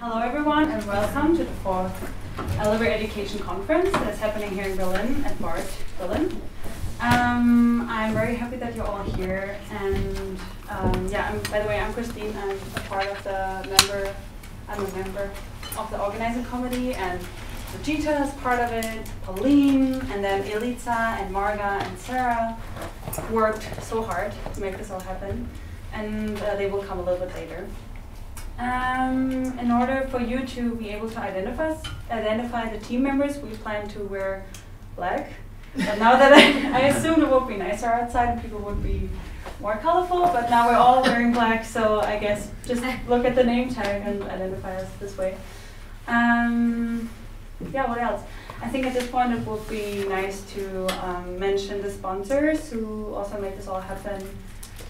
Hello everyone and welcome to the fourth Liberal Education Conference that's happening here in Berlin at Bard Berlin. Um, I'm very happy that you're all here and um, yeah, I'm, by the way, I'm Christine. I'm a part of the member, I'm a member of the organizing committee and Gita is part of it, Pauline, and then Elitza and Marga and Sarah worked so hard to make this all happen and uh, they will come a little bit later. Um, in order for you to be able to identify identify the team members, we plan to wear black. But now that I, I assumed it would be nicer outside and people would be more colorful, but now we're all wearing black, so I guess just look at the name tag and identify us this way. Um, yeah, what else? I think at this point it would be nice to um, mention the sponsors who also made this all happen,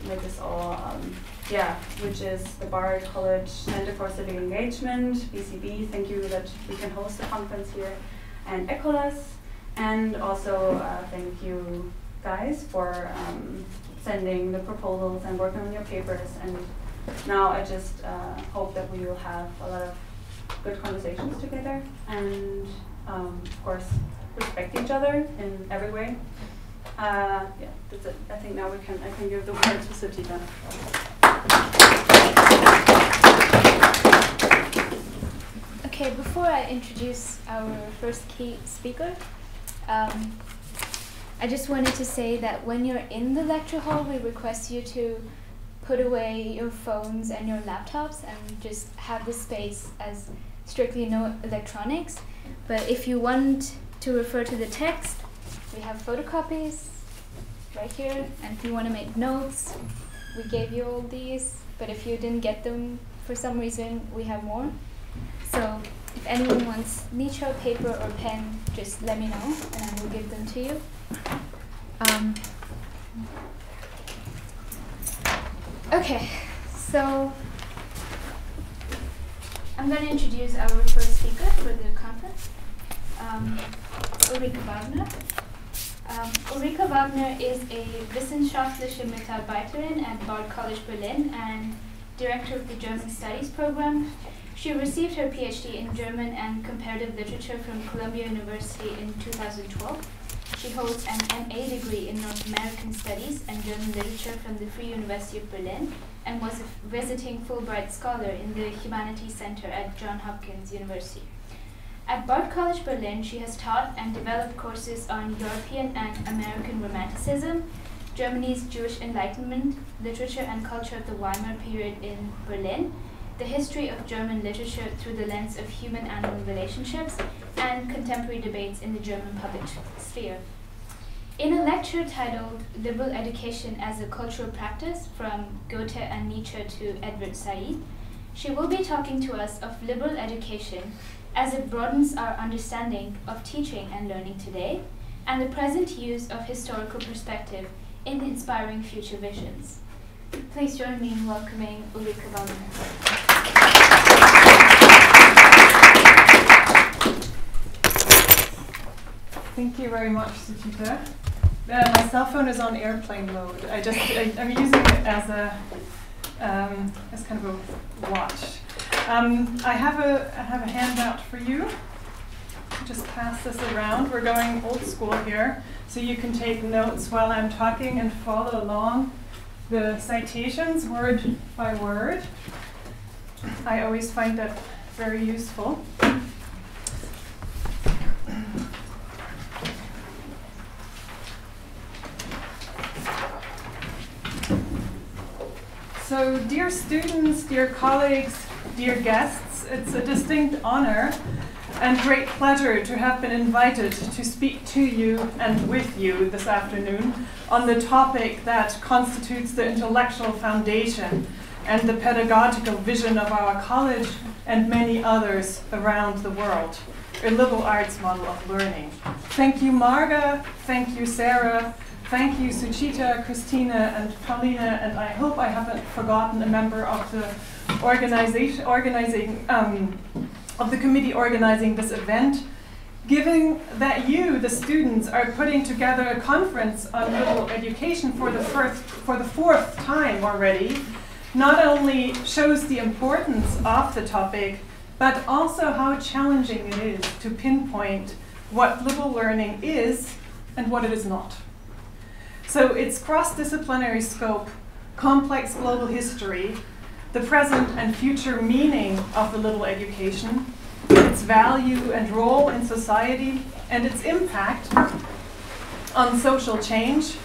made this all um, yeah, which is the Bard College Center for Civic Engagement, BCB. Thank you that we can host the conference here, and Ecolas, and also uh, thank you guys for um, sending the proposals and working on your papers. And now I just uh, hope that we will have a lot of good conversations together, and um, of course respect each other in every way. Uh, yeah, that's it. I think now we can I can give the word to Suchita. Okay, before I introduce our first key speaker, um, I just wanted to say that when you're in the lecture hall, we request you to put away your phones and your laptops and just have the space as strictly no electronics. But if you want to refer to the text, we have photocopies right here. And if you want to make notes, we gave you all these. But if you didn't get them for some reason, we have more. So if anyone wants Nietzsche paper or pen, just let me know and I will give them to you. Um, okay, so I'm going to introduce our first speaker for the conference, um, Ulrike Wagner. Um, Ulrike Wagner is a wissenschaftliche Mitarbeiterin at Bard College Berlin and director of the German Studies program she received her PhD in German and Comparative Literature from Columbia University in 2012. She holds an MA degree in North American Studies and German Literature from the Free University of Berlin and was a visiting Fulbright Scholar in the Humanities Center at Johns Hopkins University. At Bard College Berlin, she has taught and developed courses on European and American Romanticism, Germany's Jewish Enlightenment, literature and culture of the Weimar period in Berlin, the history of German literature through the lens of human-animal relationships, and contemporary debates in the German public sphere. In a lecture titled Liberal Education as a Cultural Practice from Goethe and Nietzsche to Edward Said, she will be talking to us of liberal education as it broadens our understanding of teaching and learning today, and the present use of historical perspective in inspiring future visions. Please join me in welcoming Ulrike Wagner. Thank you very much, Suchita. Uh, my cell phone is on airplane mode. I just I, am using it as a um, as kind of a watch. Um, I have a I have a handout for you. Just pass this around. We're going old school here, so you can take notes while I'm talking and follow along the citations word by word. I always find that very useful. So, dear students, dear colleagues, dear guests, it's a distinct honor and great pleasure to have been invited to speak to you and with you this afternoon on the topic that constitutes the intellectual foundation and the pedagogical vision of our college and many others around the world, a liberal arts model of learning. Thank you, Marga. Thank you, Sarah. Thank you, Suchita, Christina, and Paulina, and I hope I haven't forgotten a member of the organization, organizing um, of the committee organizing this event, given that you, the students, are putting together a conference on liberal education for the, first, for the fourth time already, not only shows the importance of the topic, but also how challenging it is to pinpoint what liberal learning is and what it is not. So its cross-disciplinary scope, complex global history, the present and future meaning of the liberal education, its value and role in society, and its impact on social change.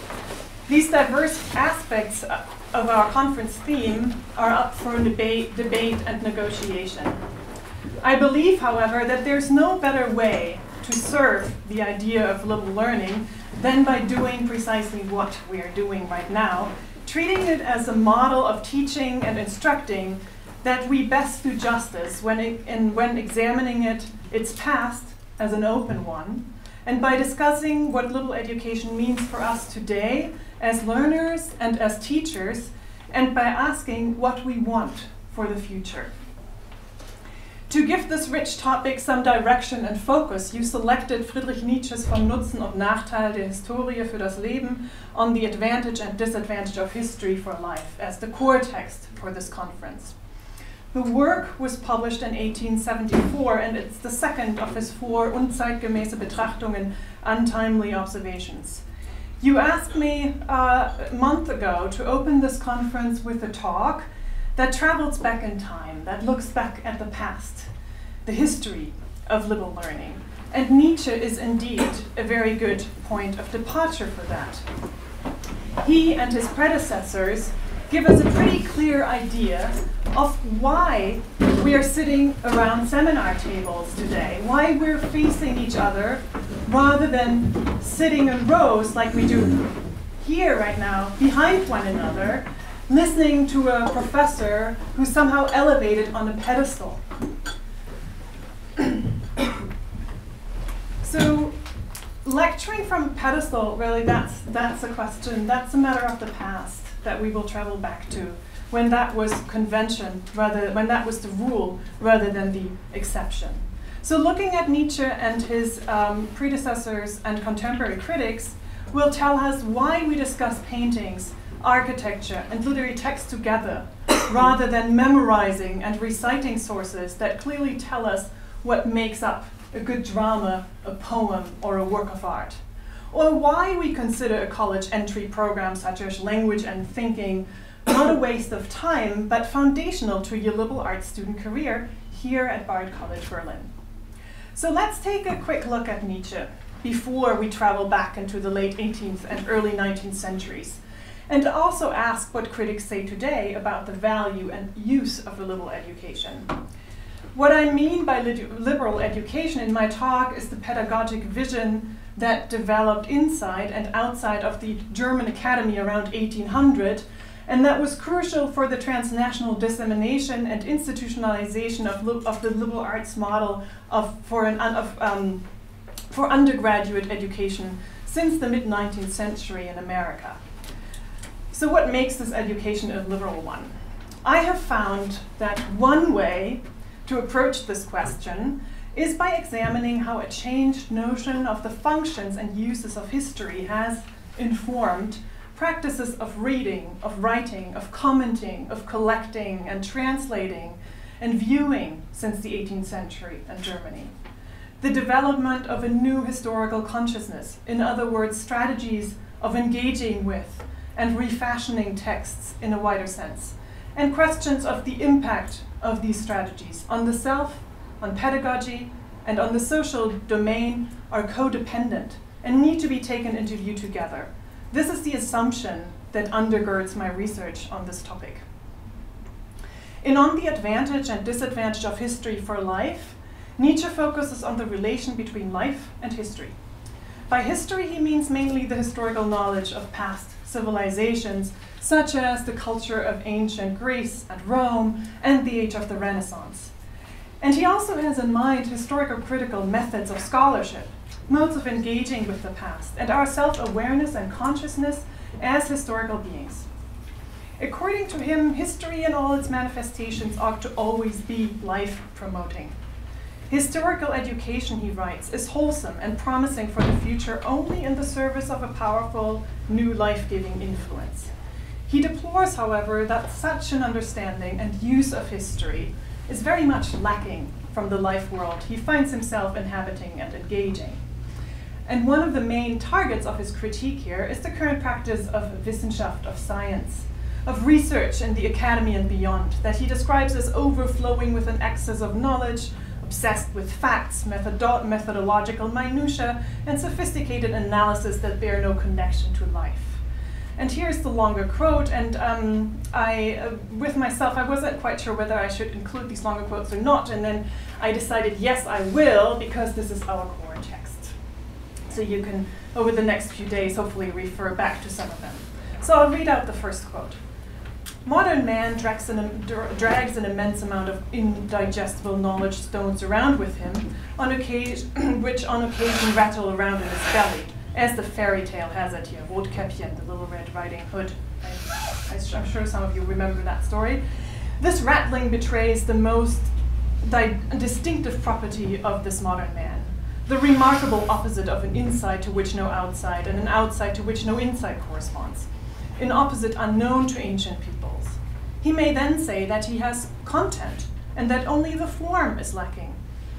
These diverse aspects of our conference theme are up for debate, debate and negotiation. I believe, however, that there's no better way to serve the idea of liberal learning than by doing precisely what we are doing right now, treating it as a model of teaching and instructing that we best do justice when, it, and when examining it, its past as an open one, and by discussing what liberal education means for us today as learners and as teachers, and by asking what we want for the future. To give this rich topic some direction and focus, you selected Friedrich Nietzsche's Vom Nutzen und Nachteil der Historie für das Leben on the advantage and disadvantage of history for life as the core text for this conference. The work was published in 1874 and it's the second of his four unzeitgemäße Betrachtungen, untimely observations. You asked me uh, a month ago to open this conference with a talk that travels back in time, that looks back at the past, the history of liberal learning. And Nietzsche is indeed a very good point of departure for that. He and his predecessors give us a pretty clear idea of why we are sitting around seminar tables today, why we're facing each other rather than sitting in rows like we do here right now behind one another listening to a professor who's somehow elevated on a pedestal. so lecturing from pedestal, really that's, that's a question, that's a matter of the past that we will travel back to when that was convention rather when that was the rule rather than the exception. So looking at Nietzsche and his um, predecessors and contemporary critics will tell us why we discuss paintings architecture, and literary text together, rather than memorizing and reciting sources that clearly tell us what makes up a good drama, a poem, or a work of art. Or why we consider a college entry program such as language and thinking not a waste of time, but foundational to your liberal arts student career here at Bard College Berlin. So let's take a quick look at Nietzsche before we travel back into the late 18th and early 19th centuries and to also ask what critics say today about the value and use of a liberal education. What I mean by liberal education in my talk is the pedagogic vision that developed inside and outside of the German Academy around 1800 and that was crucial for the transnational dissemination and institutionalization of, of the liberal arts model of, for, an, of, um, for undergraduate education since the mid-19th century in America. So what makes this education a liberal one? I have found that one way to approach this question is by examining how a changed notion of the functions and uses of history has informed practices of reading, of writing, of commenting, of collecting and translating and viewing since the 18th century in Germany. The development of a new historical consciousness, in other words, strategies of engaging with and refashioning texts in a wider sense, and questions of the impact of these strategies on the self, on pedagogy, and on the social domain are codependent and need to be taken into view together. This is the assumption that undergirds my research on this topic. In On the Advantage and Disadvantage of History for Life, Nietzsche focuses on the relation between life and history. By history, he means mainly the historical knowledge of past civilizations, such as the culture of ancient Greece and Rome and the age of the Renaissance. And he also has in mind historical critical methods of scholarship, modes of engaging with the past, and our self awareness and consciousness as historical beings. According to him, history in all its manifestations ought to always be life promoting. Historical education, he writes, is wholesome and promising for the future only in the service of a powerful, new life-giving influence. He deplores, however, that such an understanding and use of history is very much lacking from the life world he finds himself inhabiting and engaging. And one of the main targets of his critique here is the current practice of Wissenschaft, of science, of research in the academy and beyond, that he describes as overflowing with an excess of knowledge, obsessed with facts, methodo methodological minutiae, and sophisticated analysis that bear no connection to life. And here's the longer quote, and um, I, uh, with myself, I wasn't quite sure whether I should include these longer quotes or not, and then I decided, yes, I will, because this is our core text. So you can, over the next few days, hopefully refer back to some of them. So I'll read out the first quote. Modern man drags an, drags an, immense amount of indigestible knowledge stones around with him, on occasion, which on occasion rattle around in his belly as the fairy tale has it here, Rotkäppchen, the Little Red Riding Hood. I, am sure some of you remember that story. This rattling betrays the most distinctive property of this modern man, the remarkable opposite of an inside to which no outside and an outside to which no inside corresponds, an opposite unknown to ancient peoples. He may then say that he has content and that only the form is lacking,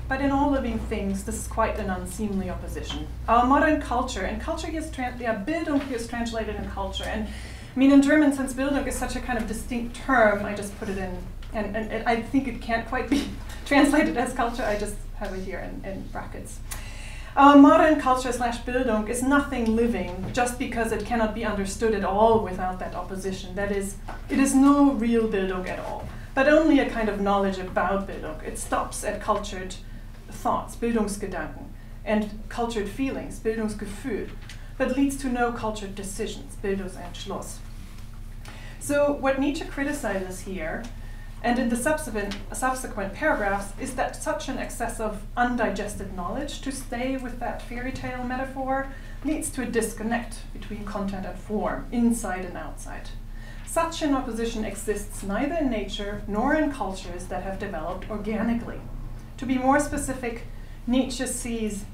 but in all living things, this is quite an unseemly opposition. Our modern culture, and culture is, yeah, Bildung is translated in culture. And I mean, in German, since Bildung is such a kind of distinct term, I just put it in, and, and, and I think it can't quite be translated as culture, I just have it here in, in brackets. Our modern culture slash Bildung is nothing living just because it cannot be understood at all without that opposition. That is, it is no real Bildung at all, but only a kind of knowledge about Bildung. It stops at cultured thoughts, Bildungsgedanken, and cultured feelings, Bildungsgefühl, but leads to no cultured decisions, Bildungsentschluss. So what Nietzsche criticizes here, and in the subsequent, subsequent paragraphs, is that such an excess of undigested knowledge, to stay with that fairy tale metaphor, leads to a disconnect between content and form, inside and outside. Such an opposition exists neither in nature nor in cultures that have developed organically. To be more specific, Nietzsche sees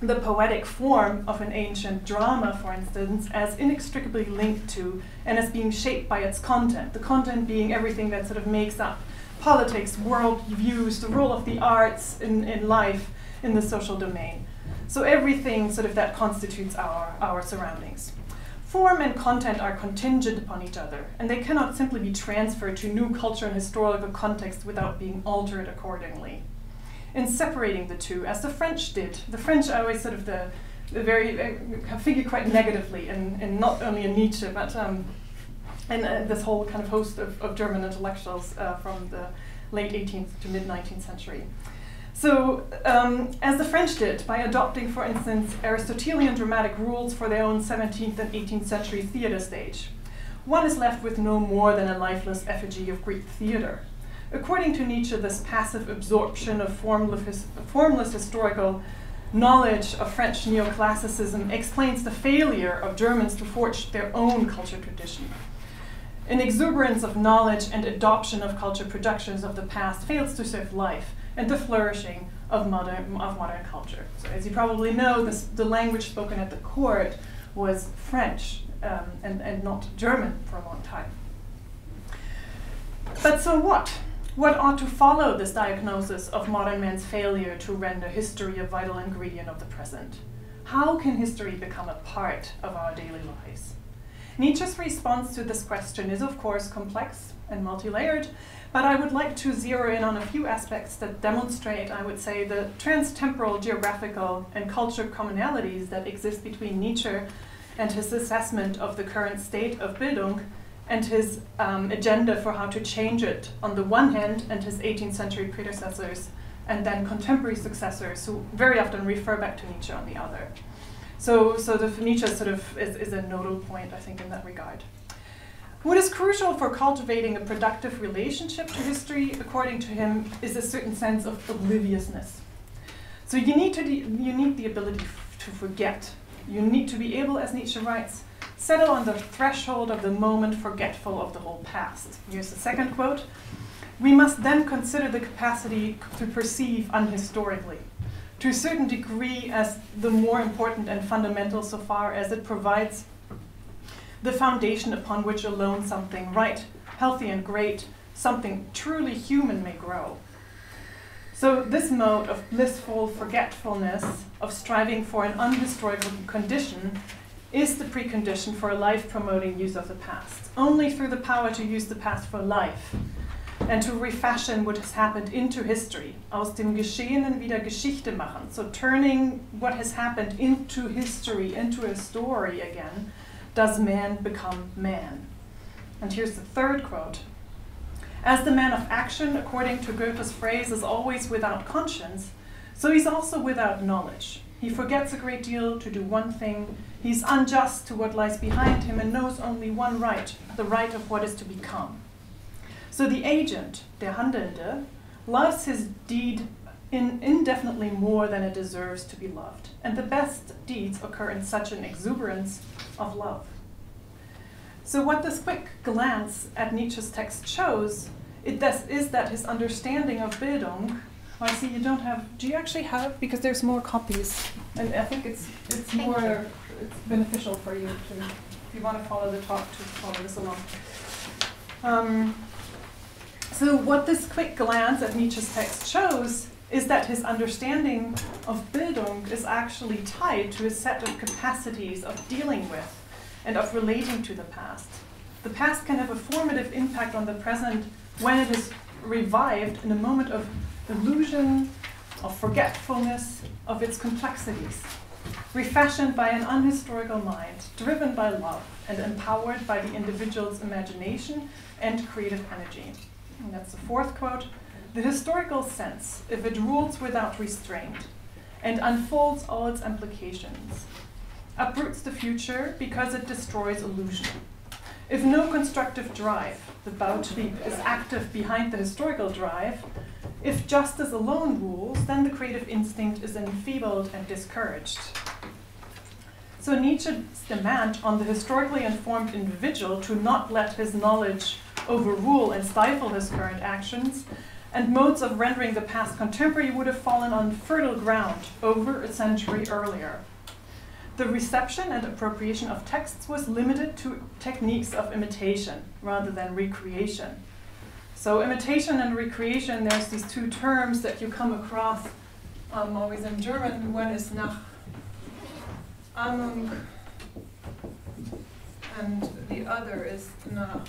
the poetic form of an ancient drama, for instance, as inextricably linked to and as being shaped by its content. The content being everything that sort of makes up politics, world views, the role of the arts in, in life, in the social domain. So everything sort of that constitutes our, our surroundings. Form and content are contingent upon each other, and they cannot simply be transferred to new culture and historical context without being altered accordingly in separating the two, as the French did. The French are always sort of the, the very, uh, figure quite negatively in, in not only in Nietzsche, but um, in uh, this whole kind of host of, of German intellectuals uh, from the late 18th to mid 19th century. So, um, as the French did, by adopting, for instance, Aristotelian dramatic rules for their own 17th and 18th century theatre stage, one is left with no more than a lifeless effigy of Greek theatre. According to Nietzsche, this passive absorption of formless, historical knowledge of French neoclassicism explains the failure of Germans to forge their own culture tradition. An exuberance of knowledge and adoption of culture productions of the past fails to serve life and the flourishing of modern, of modern culture. So, as you probably know, this, the language spoken at the court was French um, and, and not German for a long time. But so what? What ought to follow this diagnosis of modern man's failure to render history a vital ingredient of the present? How can history become a part of our daily lives? Nietzsche's response to this question is, of course, complex and multi layered, but I would like to zero in on a few aspects that demonstrate, I would say, the transtemporal geographical and cultural commonalities that exist between Nietzsche and his assessment of the current state of Bildung and his um, agenda for how to change it on the one hand, and his 18th century predecessors, and then contemporary successors who very often refer back to Nietzsche on the other. So, so the Nietzsche sort of is, is a nodal point, I think, in that regard. What is crucial for cultivating a productive relationship to history, according to him, is a certain sense of obliviousness. So you need, to you need the ability to forget. You need to be able, as Nietzsche writes, settle on the threshold of the moment forgetful of the whole past. Here's the second quote. We must then consider the capacity to perceive unhistorically, to a certain degree as the more important and fundamental so far as it provides the foundation upon which alone something right, healthy and great, something truly human may grow. So, this mode of blissful forgetfulness, of striving for an unhistorical condition, is the precondition for a life promoting use of the past. Only through the power to use the past for life and to refashion what has happened into history, aus dem Geschehenen wieder Geschichte machen, so turning what has happened into history, into a story again, does man become man. And here's the third quote as the man of action, according to Goethe's phrase, is always without conscience, so he's also without knowledge. He forgets a great deal to do one thing. He's unjust to what lies behind him and knows only one right, the right of what is to become. So the agent, der Handelnde, loves his deed in indefinitely more than it deserves to be loved. And the best deeds occur in such an exuberance of love. So, what this quick glance at Nietzsche's text shows it does, is that his understanding of Bildung. Oh, I see you don't have. Do you actually have? Because there's more copies, and I think it's it's Thank more you. It's beneficial for you to if you want to follow the talk to follow this along. Um, so, what this quick glance at Nietzsche's text shows is that his understanding of Bildung is actually tied to a set of capacities of dealing with and of relating to the past. The past can have a formative impact on the present when it is revived in a moment of illusion, of forgetfulness, of its complexities, refashioned by an unhistorical mind, driven by love, and empowered by the individual's imagination and creative energy. And that's the fourth quote. The historical sense, if it rules without restraint and unfolds all its implications, uproots the future because it destroys illusion. If no constructive drive, the Bautrieb, is active behind the historical drive, if justice alone rules, then the creative instinct is enfeebled and discouraged. So Nietzsche's demand on the historically informed individual to not let his knowledge overrule and stifle his current actions and modes of rendering the past contemporary would have fallen on fertile ground over a century earlier. The reception and appropriation of texts was limited to techniques of imitation rather than recreation. So, imitation and recreation, there's these two terms that you come across um, always in German. One is nach Ahnung, and the other is nach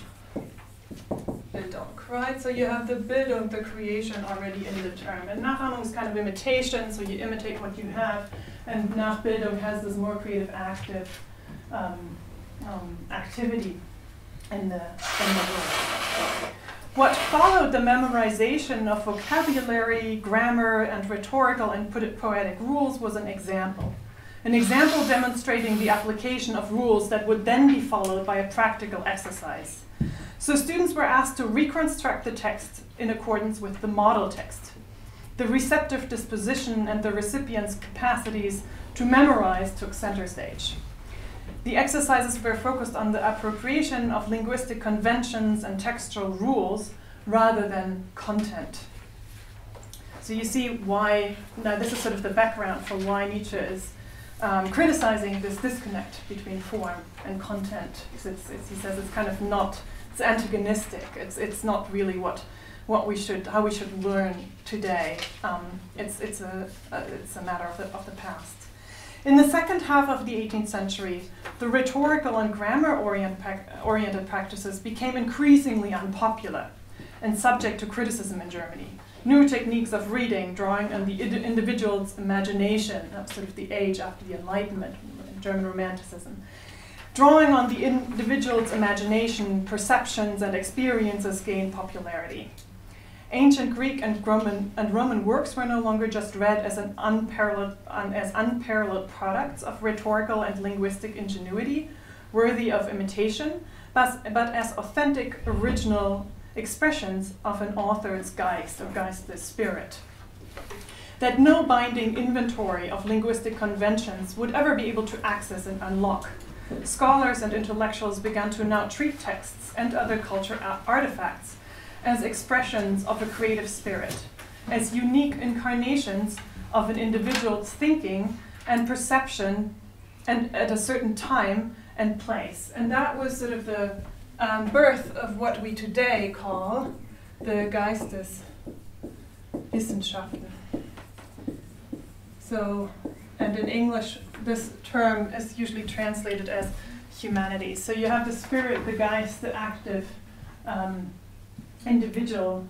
Bildung, right? So you have the Bildung, the creation already in the term. And Nachahmung is kind of imitation, so you imitate what you have. And Nachbildung has this more creative, active um, um, activity in the, in the work. What followed the memorization of vocabulary, grammar, and rhetorical and poetic rules was an example. An example demonstrating the application of rules that would then be followed by a practical exercise. So students were asked to reconstruct the text in accordance with the model text. The receptive disposition and the recipient's capacities to memorize took center stage. The exercises were focused on the appropriation of linguistic conventions and textual rules rather than content. So you see why, now this is sort of the background for why Nietzsche is um, criticizing this disconnect between form and content. It's, it's, he says it's kind of not, it's antagonistic. It's, it's not really what, what we should, how we should learn today. Um, it's, it's, a, it's a matter of the, of the past. In the second half of the 18th century, the rhetorical and grammar oriented practices became increasingly unpopular and subject to criticism in Germany. New techniques of reading, drawing on the individual's imagination, that's sort of the age after the Enlightenment, German Romanticism. Drawing on the individual's imagination, perceptions, and experiences gained popularity. Ancient Greek and Roman, and Roman works were no longer just read as, an unparalleled, as unparalleled products of rhetorical and linguistic ingenuity, worthy of imitation, but, but as authentic, original expressions of an author's Geist or Geistless spirit. That no binding inventory of linguistic conventions would ever be able to access and unlock. Scholars and intellectuals began to now treat texts and other culture artifacts as expressions of a creative spirit, as unique incarnations of an individual's thinking and perception and at a certain time and place. And that was sort of the um, birth of what we today call the Geisteswissenschaften. So, and in English, this term is usually translated as humanity. So you have the spirit, the Geist, the active um, individual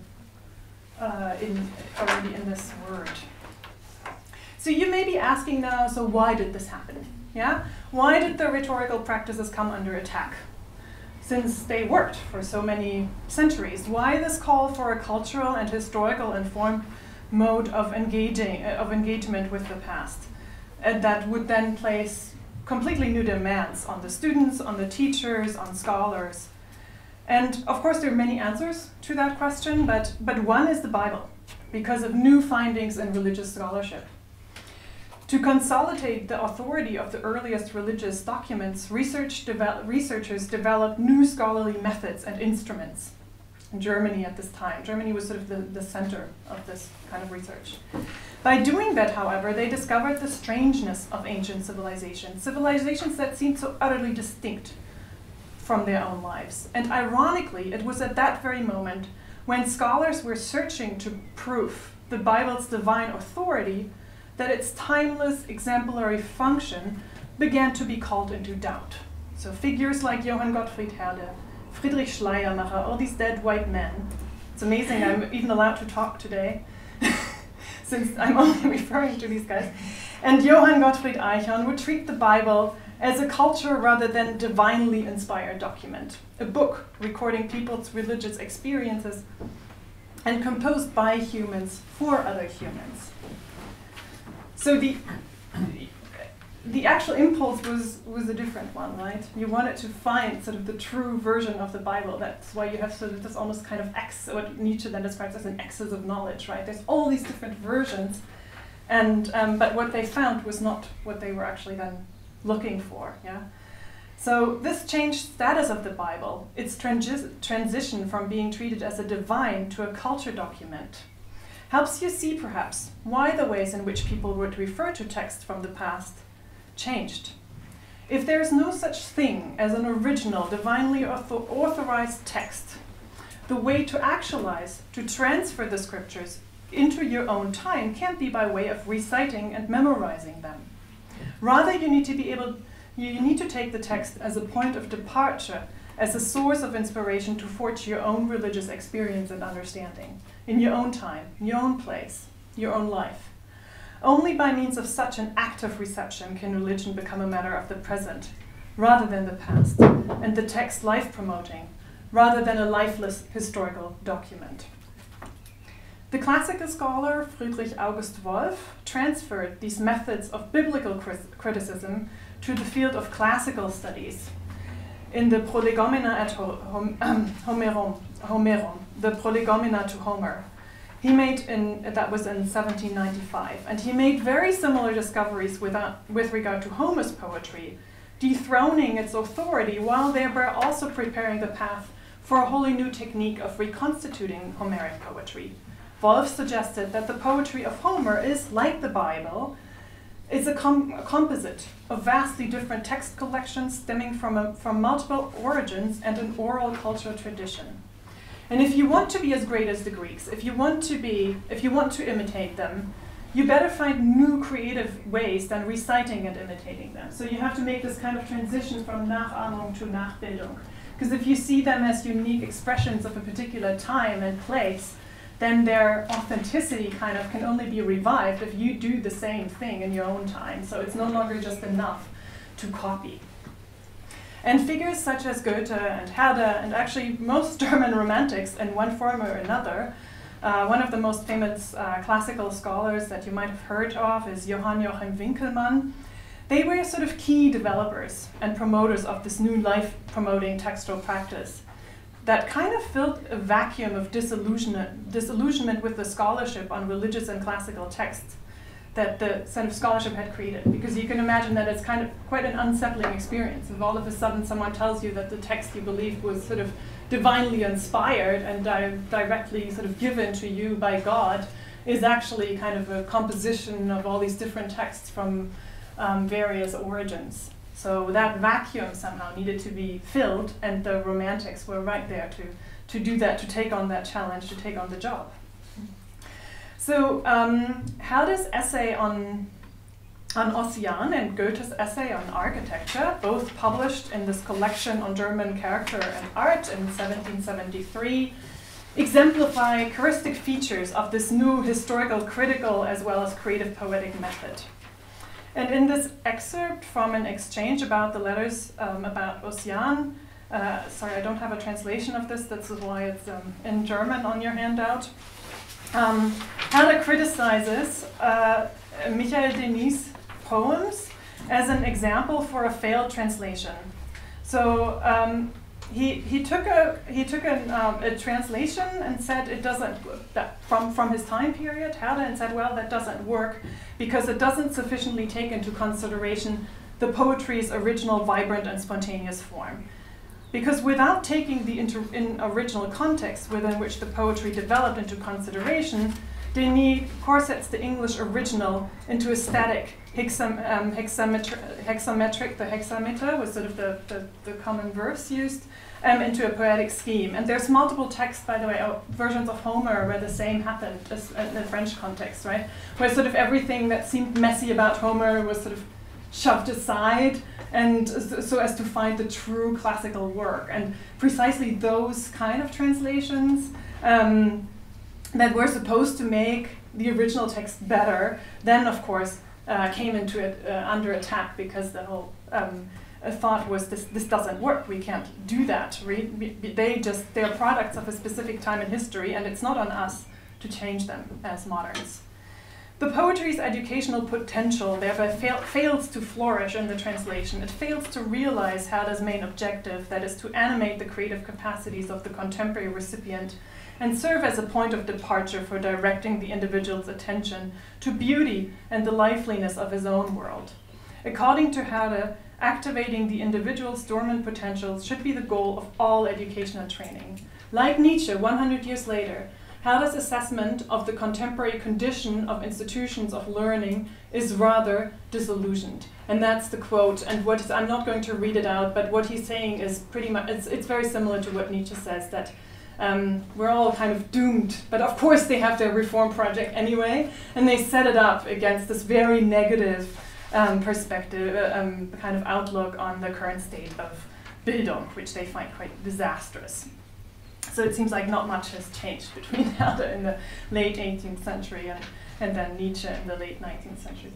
uh, in, already in this word. So you may be asking now, so why did this happen? Yeah? Why did the rhetorical practices come under attack? Since they worked for so many centuries, why this call for a cultural and historical informed mode of engaging of engagement with the past? And that would then place completely new demands on the students, on the teachers, on scholars. And of course, there are many answers to that question, but, but one is the Bible, because of new findings in religious scholarship. To consolidate the authority of the earliest religious documents, research devel researchers developed new scholarly methods and instruments in Germany at this time. Germany was sort of the, the center of this kind of research. By doing that, however, they discovered the strangeness of ancient civilizations, civilizations that seemed so utterly distinct from their own lives. And ironically, it was at that very moment when scholars were searching to prove the Bible's divine authority that its timeless exemplary function began to be called into doubt. So figures like Johann Gottfried Herder, Friedrich Schleiermacher, all these dead white men. It's amazing I'm even allowed to talk today, since I'm only referring to these guys. And Johann Gottfried Eichhorn would treat the Bible as a culture rather than divinely inspired document, a book recording people's religious experiences and composed by humans for other humans. So the the actual impulse was was a different one, right? You wanted to find sort of the true version of the Bible. That's why you have sort of this almost kind of X, what Nietzsche then describes as an excess of knowledge, right? There's all these different versions, and um, but what they found was not what they were actually then looking for, yeah. So this changed status of the Bible, its transi transition from being treated as a divine to a culture document, helps you see, perhaps, why the ways in which people would refer to texts from the past changed. If there is no such thing as an original, divinely author authorized text, the way to actualize, to transfer the scriptures into your own time can't be by way of reciting and memorizing them. Rather, you need to be able, you need to take the text as a point of departure, as a source of inspiration to forge your own religious experience and understanding in your own time, in your own place, your own life. Only by means of such an active reception can religion become a matter of the present, rather than the past, and the text life promoting, rather than a lifeless historical document. The classical scholar Friedrich August Wolf transferred these methods of biblical criticism to the field of classical studies in the Prolegomena at Homerum, Homerum the Prolegomena to Homer. He made in that was in 1795, and he made very similar discoveries with, uh, with regard to Homer's poetry, dethroning its authority while thereby also preparing the path for a wholly new technique of reconstituting Homeric poetry. Wolf suggested that the poetry of Homer is like the Bible, it's a, com a, composite of vastly different text collections stemming from, a, from multiple origins and an oral cultural tradition. And if you want to be as great as the Greeks, if you want to be, if you want to imitate them, you better find new creative ways than reciting and imitating them. So you have to make this kind of transition from Nachahmung to Nachbildung. Because if you see them as unique expressions of a particular time and place, then their authenticity kind of can only be revived if you do the same thing in your own time. So it's no longer just enough to copy. And figures such as Goethe and Herder, and actually most German romantics in one form or another, uh, one of the most famous uh, classical scholars that you might have heard of is Johann Joachim Winckelmann. They were sort of key developers and promoters of this new life promoting textual practice that kind of filled a vacuum of disillusionment, disillusionment with the scholarship on religious and classical texts that the sort of scholarship had created. Because you can imagine that it's kind of quite an unsettling experience if all of a sudden someone tells you that the text you believed was sort of divinely inspired and di directly sort of given to you by God is actually kind of a composition of all these different texts from um, various origins. So that vacuum somehow needed to be filled, and the Romantics were right there to, to do that, to take on that challenge, to take on the job. So, um, Herder's essay on on Ossian and Goethe's essay on architecture, both published in this collection on German character and art in 1773, exemplify characteristic features of this new historical, critical, as well as creative poetic method. And in this excerpt from an exchange about the letters um, about Ossian, uh, sorry, I don't have a translation of this, that's why it's um, in German on your handout. Um, criticizes uh, Michael Denis' poems as an example for a failed translation. So um, he, he took a he took an, um, a translation and said it doesn't from from his time period Herder and said well that doesn't work because it doesn't sufficiently take into consideration the poetry's original vibrant and spontaneous form. Because without taking the in original context within which the poetry developed into consideration, Denis corsets the English original into a static hexam- um, hexametri- hexametric, the hexameter was sort of the, the, the common verse used, um, into a poetic scheme. And there's multiple texts, by the way, versions of Homer where the same happened as, in the French context, right? Where sort of everything that seemed messy about Homer was sort of shoved aside and so as to find the true classical work. And precisely those kind of translations um, that were supposed to make the original text better, then of course uh, came into it uh, under attack because the whole um, uh, thought was this this doesn't work. We can't do that. they just they're products of a specific time in history, and it's not on us to change them as moderns. The poetry's educational potential thereby fail, fails to flourish in the translation. It fails to realize Herder's main objective, that is, to animate the creative capacities of the contemporary recipient and serve as a point of departure for directing the individual's attention to beauty and the liveliness of his own world. According to Herder, activating the individual's dormant potentials should be the goal of all educational training. Like Nietzsche 100 years later, Herder's assessment of the contemporary condition of institutions of learning is rather disillusioned. And that's the quote. And what is, I'm not going to read it out, but what he's saying is pretty much, it's, it's very similar to what Nietzsche says that um, we're all kind of doomed. But of course, they have their reform project anyway, and they set it up against this very negative um, perspective, uh, um, kind of outlook on the current state of Bildung, which they find quite disastrous. So it seems like not much has changed between Herder in the late 18th century and, and then Nietzsche in the late 19th century.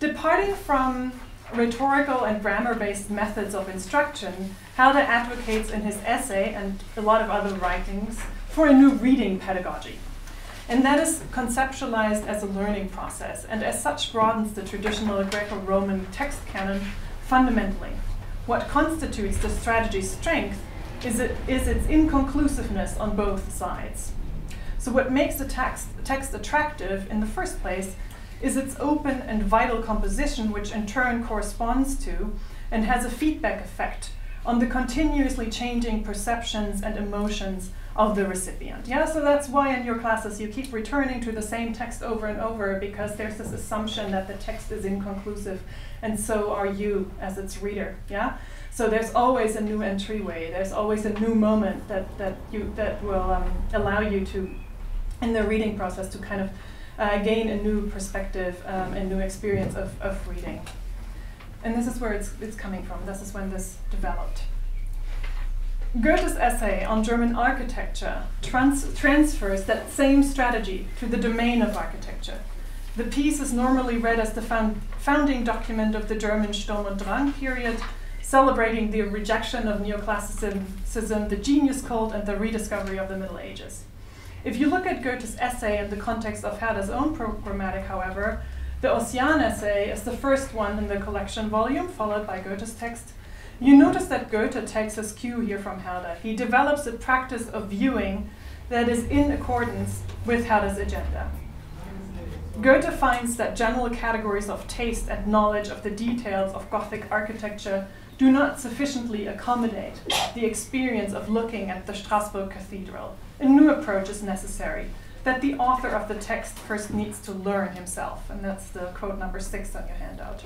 Departing from rhetorical and grammar based methods of instruction, Herder advocates in his essay and a lot of other writings for a new reading pedagogy. And that is conceptualized as a learning process, and as such broadens the traditional Greco Roman text canon fundamentally. What constitutes the strategy's strength is, it, is its inconclusiveness on both sides. So, what makes the text, text attractive in the first place is its open and vital composition, which in turn corresponds to and has a feedback effect on the continuously changing perceptions and emotions of the recipient. Yeah, so that's why in your classes you keep returning to the same text over and over because there's this assumption that the text is inconclusive and so are you as its reader. Yeah? So there's always a new entryway. There's always a new moment that, that you that will um, allow you to, in the reading process, to kind of uh, gain a new perspective, um, a new experience of, of reading. And this is where it's, it's coming from. This is when this developed. Goethe's essay on German architecture trans- transfers that same strategy to the domain of architecture. The piece is normally read as the found- founding document of the German Sturm und Drang period, celebrating the rejection of neoclassicism, the genius cult, and the rediscovery of the Middle Ages. If you look at Goethe's essay in the context of Herder's own programmatic, however, the Ossian essay is the first one in the collection volume, followed by Goethe's text. You notice that Goethe takes his cue here from Herder. He develops a practice of viewing that is in accordance with Herder's agenda. Goethe finds that general categories of taste and knowledge of the details of Gothic architecture do not sufficiently accommodate the experience of looking at the Strasbourg Cathedral. A new approach is necessary that the author of the text first needs to learn himself. And that's the quote number six on your handout.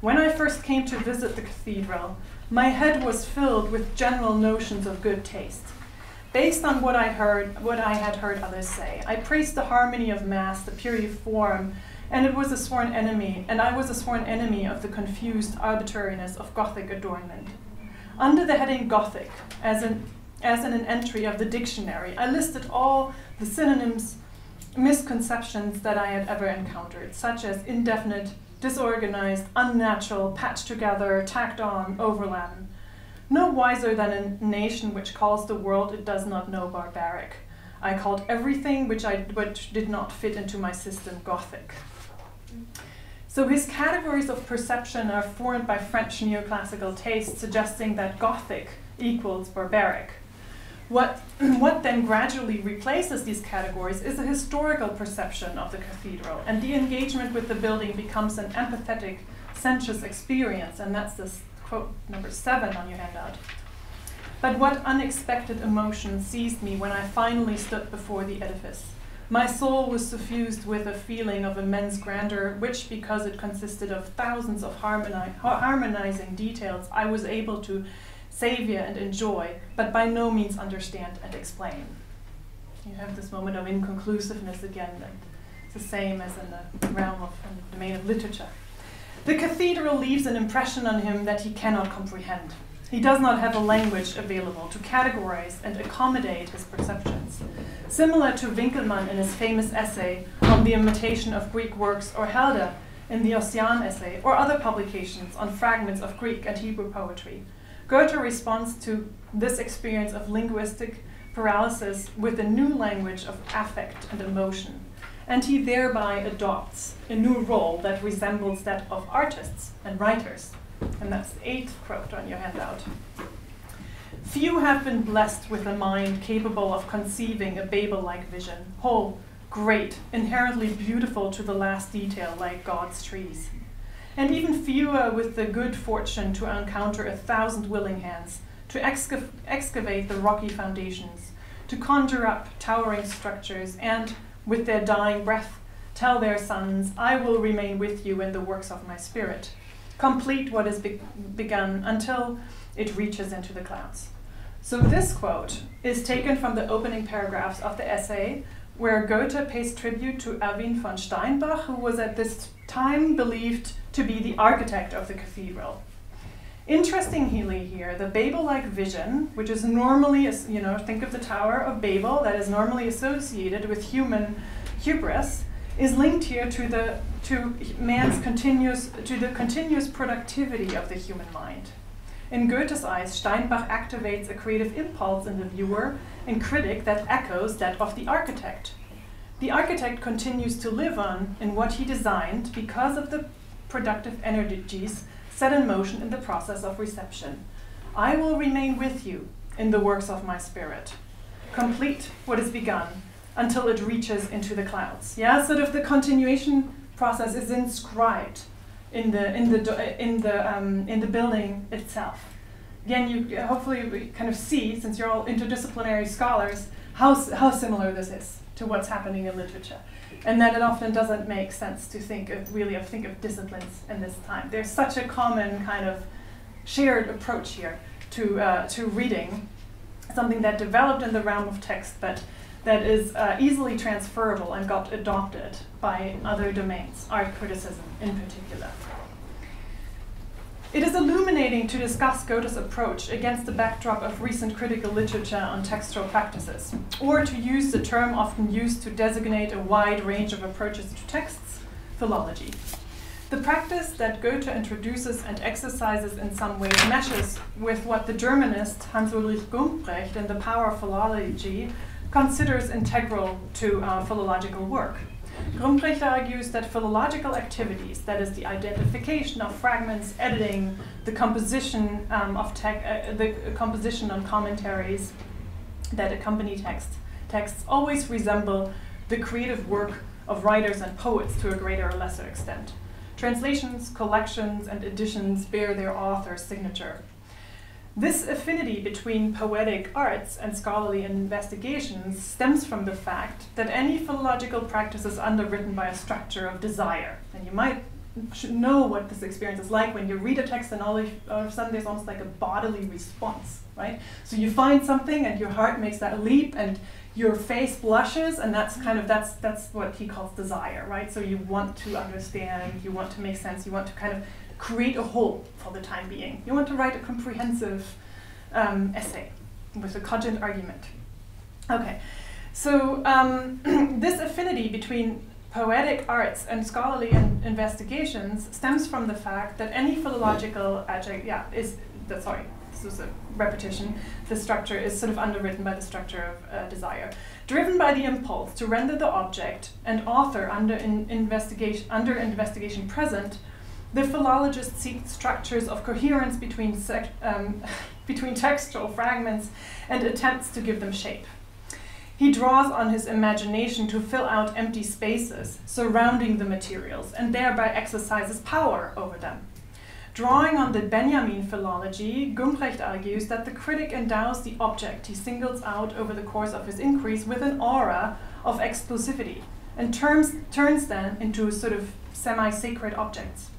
When I first came to visit the cathedral, my head was filled with general notions of good taste. Based on what I heard, what I had heard others say, I praised the harmony of mass, the purity of form, and it was a sworn enemy, and I was a sworn enemy of the confused arbitrariness of Gothic adornment. Under the heading Gothic, as an as in an entry of the dictionary, I listed all the synonyms, misconceptions that I had ever encountered, such as indefinite, disorganized, unnatural, patched together, tacked on, overladen. No wiser than a nation which calls the world it does not know barbaric. I called everything which, I, which did not fit into my system Gothic. So his categories of perception are formed by French neoclassical taste, suggesting that Gothic equals barbaric. What, what then gradually replaces these categories is a historical perception of the cathedral, and the engagement with the building becomes an empathetic, sensuous experience, and that's this quote number seven on your handout. But what unexpected emotion seized me when I finally stood before the edifice? My soul was suffused with a feeling of immense grandeur, which, because it consisted of thousands of harmoni- harmonizing details, I was able to savor and enjoy, but by no means understand and explain. You have this moment of inconclusiveness again, and it's the same as in the realm of the domain of literature. The cathedral leaves an impression on him that he cannot comprehend. He does not have a language available to categorize and accommodate his perceptions. Similar to Winckelmann in his famous essay on the imitation of Greek works, or Herder in the Ossian essay, or other publications on fragments of Greek and Hebrew poetry, Goethe responds to this experience of linguistic paralysis with a new language of affect and emotion, and he thereby adopts a new role that resembles that of artists and writers. And that's the eighth quote on your handout. Few have been blessed with a mind capable of conceiving a Babel like vision, whole, great, inherently beautiful to the last detail, like God's trees. And even fewer with the good fortune to encounter a thousand willing hands, to exca- excavate the rocky foundations, to conjure up towering structures, and, with their dying breath, tell their sons, I will remain with you in the works of my spirit, complete what is be- begun until it reaches into the clouds. So, this quote is taken from the opening paragraphs of the essay, where Goethe pays tribute to Erwin von Steinbach, who was at this time believed to be the architect of the cathedral. Interestingly, here, the Babel like vision, which is normally, you know, think of the Tower of Babel that is normally associated with human hubris, is linked here to the to man's continuous to the continuous productivity of the human mind. In Goethe's eyes, Steinbach activates a creative impulse in the viewer and critic that echoes that of the architect. The architect continues to live on in what he designed because of the productive energies set in motion in the process of reception. I will remain with you in the works of my spirit. Complete what is begun until it reaches into the clouds. Yeah, sort of the continuation process is inscribed in the in the in the um, in the building itself. Again, you hopefully kind of see, since you're all interdisciplinary scholars, how how similar this is to what's happening in literature, and that it often doesn't make sense to think of really of think of disciplines in this time. There's such a common kind of shared approach here to uh, to reading, something that developed in the realm of text, but that is uh, easily transferable and got adopted by other domains, art criticism in particular. It is illuminating to discuss Goethe's approach against the backdrop of recent critical literature on textual practices, or to use the term often used to designate a wide range of approaches to texts, philology. The practice that Goethe introduces and exercises in some ways meshes with what the Germanist Hans Ulrich Gumbrecht in The Power of Philology considers integral to uh, philological work. Gumbrecht argues that philological activities, that is, the identification of fragments, editing, the composition um, of uh, the composition on commentaries that accompany text, texts, always resemble the creative work of writers and poets to a greater or lesser extent. Translations, collections, and editions bear their author's signature. This affinity between poetic arts and scholarly investigations stems from the fact that any philological practice is underwritten by a structure of desire. And you might know what this experience is like when you read a text and all of, all of a sudden there's almost like a bodily response, right? So you find something and your heart makes that leap and your face blushes and that's kind of that's that's what he calls desire, right? So you want to understand, you want to make sense, you want to kind of create a whole for the time being. You want to write a comprehensive um, essay with a cogent argument. Okay, so um, this affinity between poetic arts and scholarly in investigations stems from the fact that any philological adject, yeah, is, the, sorry, this was a repetition, the structure is sort of underwritten by the structure of uh, desire. Driven by the impulse to render the object and author under in investigation, under investigation present, the philologist seeks structures of coherence between, um, between textual fragments and attempts to give them shape. He draws on his imagination to fill out empty spaces surrounding the materials and thereby exercises power over them. Drawing on the Benjamin philology, Gumbrecht argues that the critic endows the object he singles out over the course of his inquiries with an aura of exclusivity and turns, turns them into sort of semi sacred objects.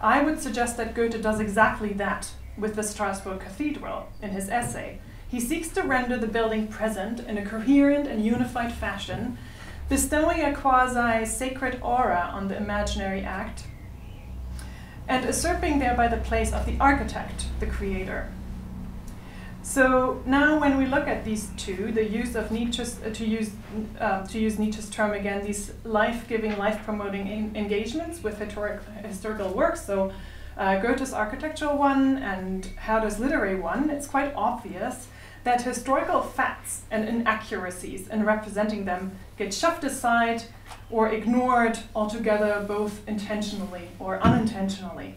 I would suggest that Goethe does exactly that with the Strasbourg Cathedral in his essay, he seeks to render the building present in a coherent and unified fashion, bestowing a quasi sacred aura on the imaginary act, and usurping thereby the place of the architect, the creator. So now, when we look at these two, the use of Nietzsche's uh, to use uh, to use Nietzsche's term again, these life-giving, life-promoting engagements with historic, historical works. So uh, Goethe's architectural one and Herder's literary one. It's quite obvious that historical facts and inaccuracies in representing them get shoved aside or ignored altogether, both intentionally or unintentionally.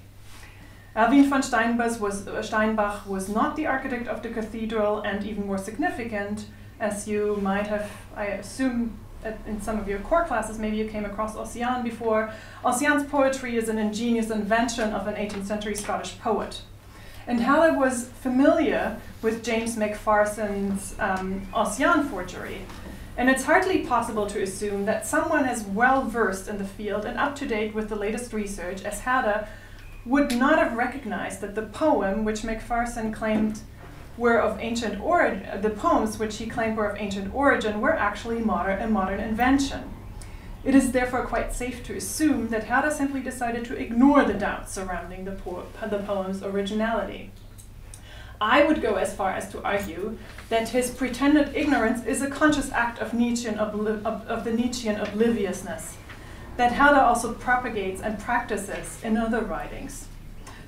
Erwin von Steinbach was, uh, Steinbach was not the architect of the cathedral, and even more significant, as you might have, I assume, in some of your core classes, maybe you came across Ossian before. Ossian's poetry is an ingenious invention of an 18th century Scottish poet. And Haller was familiar with James Macpherson's um, Ossian forgery. And it's hardly possible to assume that someone as well versed in the field and up to date with the latest research as Herder would not have recognized that the poem which Macpherson claimed were of ancient origin, the poems which he claimed were of ancient origin were actually modern, a modern invention. It is therefore quite safe to assume that Herder simply decided to ignore the doubts surrounding the, po the poem's originality. I would go as far as to argue that his pretended ignorance is a conscious act of, Nietzschean of, of the Nietzschean obliviousness that Herder also propagates and practices in other writings.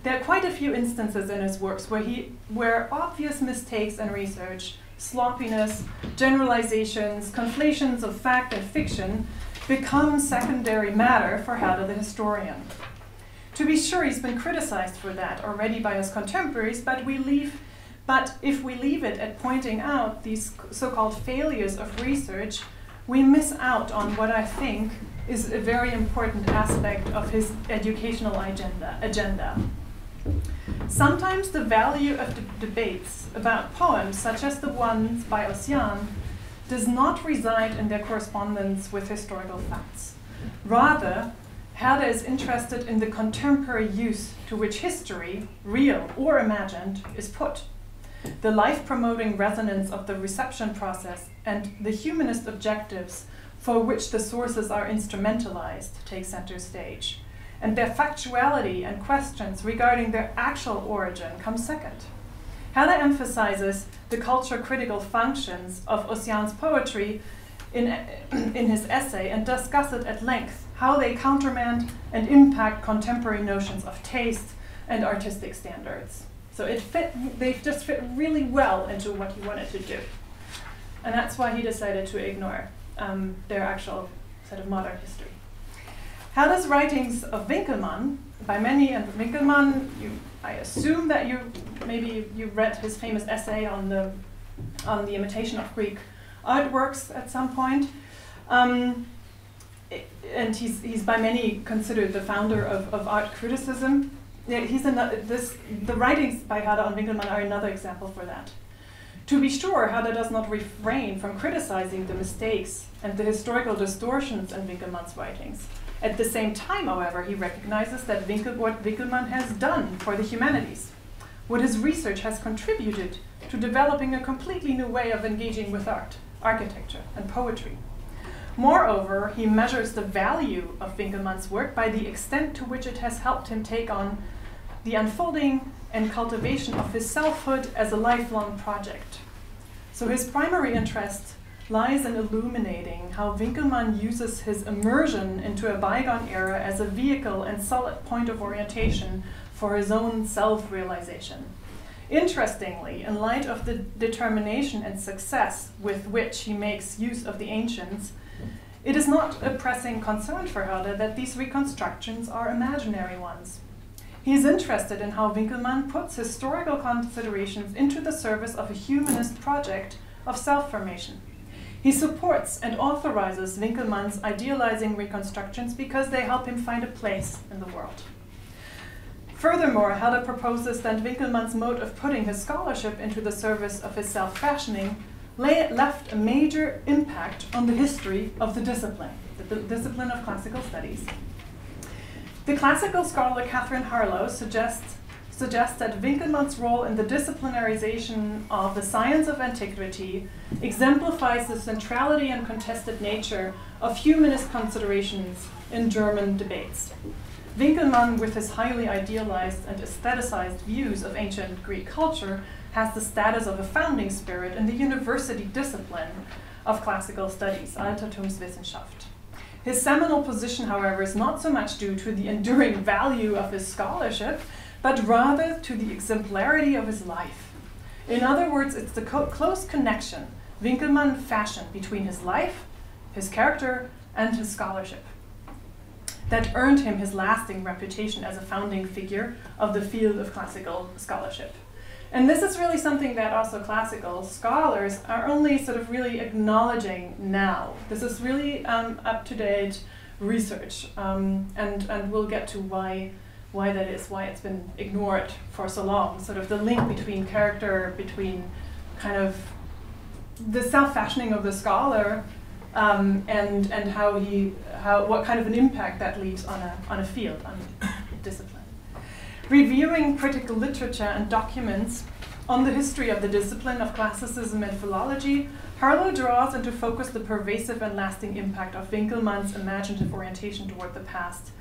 There are quite a few instances in his works where, he, where obvious mistakes in research, sloppiness, generalizations, conflations of fact and fiction become secondary matter for Herder the historian. To be sure, he's been criticized for that already by his contemporaries, but we leave but if we leave it at pointing out these so-called failures of research, we miss out on what I think is a very important aspect of his educational agenda. agenda. Sometimes the value of the debates about poems, such as the ones by Ossian, does not reside in their correspondence with historical facts. Rather, Herder is interested in the contemporary use to which history, real or imagined, is put. The life promoting resonance of the reception process and the humanist objectives for which the sources are instrumentalized take center stage, and their factuality and questions regarding their actual origin come second. Herder emphasizes the culture critical functions of Ossian's poetry in, in his essay and discusses at length how they countermand and impact contemporary notions of taste and artistic standards. So it fit, they just fit really well into what he wanted to do. And that's why he decided to ignore um, their actual sort of modern history. Herder's writings of Winckelmann, by many, and Winckelmann, you, I assume that you maybe you read his famous essay on the on the imitation of Greek artworks at some point. Um, and he's, he's by many considered the founder of, of art criticism. Yeah, he's another, this, the writings by Herder on Winckelmann are another example for that. To be sure, Herder does not refrain from criticizing the mistakes and the historical distortions in Winckelmann's writings, At the same time, however, he recognizes that Winkel, what Winckelmann has done for the humanities, what his research has contributed to developing a completely new way of engaging with art, architecture, and poetry. Moreover, he measures the value of Winckelmann's work by the extent to which it has helped him take on the unfolding and cultivation of his selfhood as a lifelong project. So his primary interest lies in illuminating how Winckelmann uses his immersion into a bygone era as a vehicle and solid point of orientation for his own self realization. Interestingly, in light of the determination and success with which he makes use of the ancients, it is not a pressing concern for Herder that these reconstructions are imaginary ones. He is interested in how Winckelmann puts historical considerations into the service of a humanist project of self formation. He supports and authorizes Winckelmann's idealizing reconstructions because they help him find a place in the world. Furthermore, Herder proposes that Winckelmann's mode of putting his scholarship into the service of his self fashioning left a major impact on the history of the discipline, the discipline of classical studies. The classical scholar Katherine Harloe suggests, suggests that Winckelmann's role in the disciplinarization of the science of antiquity exemplifies the centrality and contested nature of humanist considerations in German debates. Winckelmann, with his highly idealized and aestheticized views of ancient Greek culture, has the status of a founding spirit in the university discipline of classical studies, Altertumswissenschaft. His seminal position, however, is not so much due to the enduring value of his scholarship, but rather to the exemplarity of his life. In other words, it's the co close connection Winckelmann fashioned between his life, his character, and his scholarship that earned him his lasting reputation as a founding figure of the field of classical scholarship. And this is really something that also classical scholars are only sort of really acknowledging now. This is really um, up to date research, um, and, and we'll get to why, why that is, why it's been ignored for so long. Sort of the link between character, between kind of the self fashioning of the scholar. Um, and and how he how what kind of an impact that leaves on a on a field on discipline. Reviewing critical literature and documents on the history of the discipline of classicism and philology, Harloe draws into focus the pervasive and lasting impact of Winckelmann's imaginative orientation toward the past,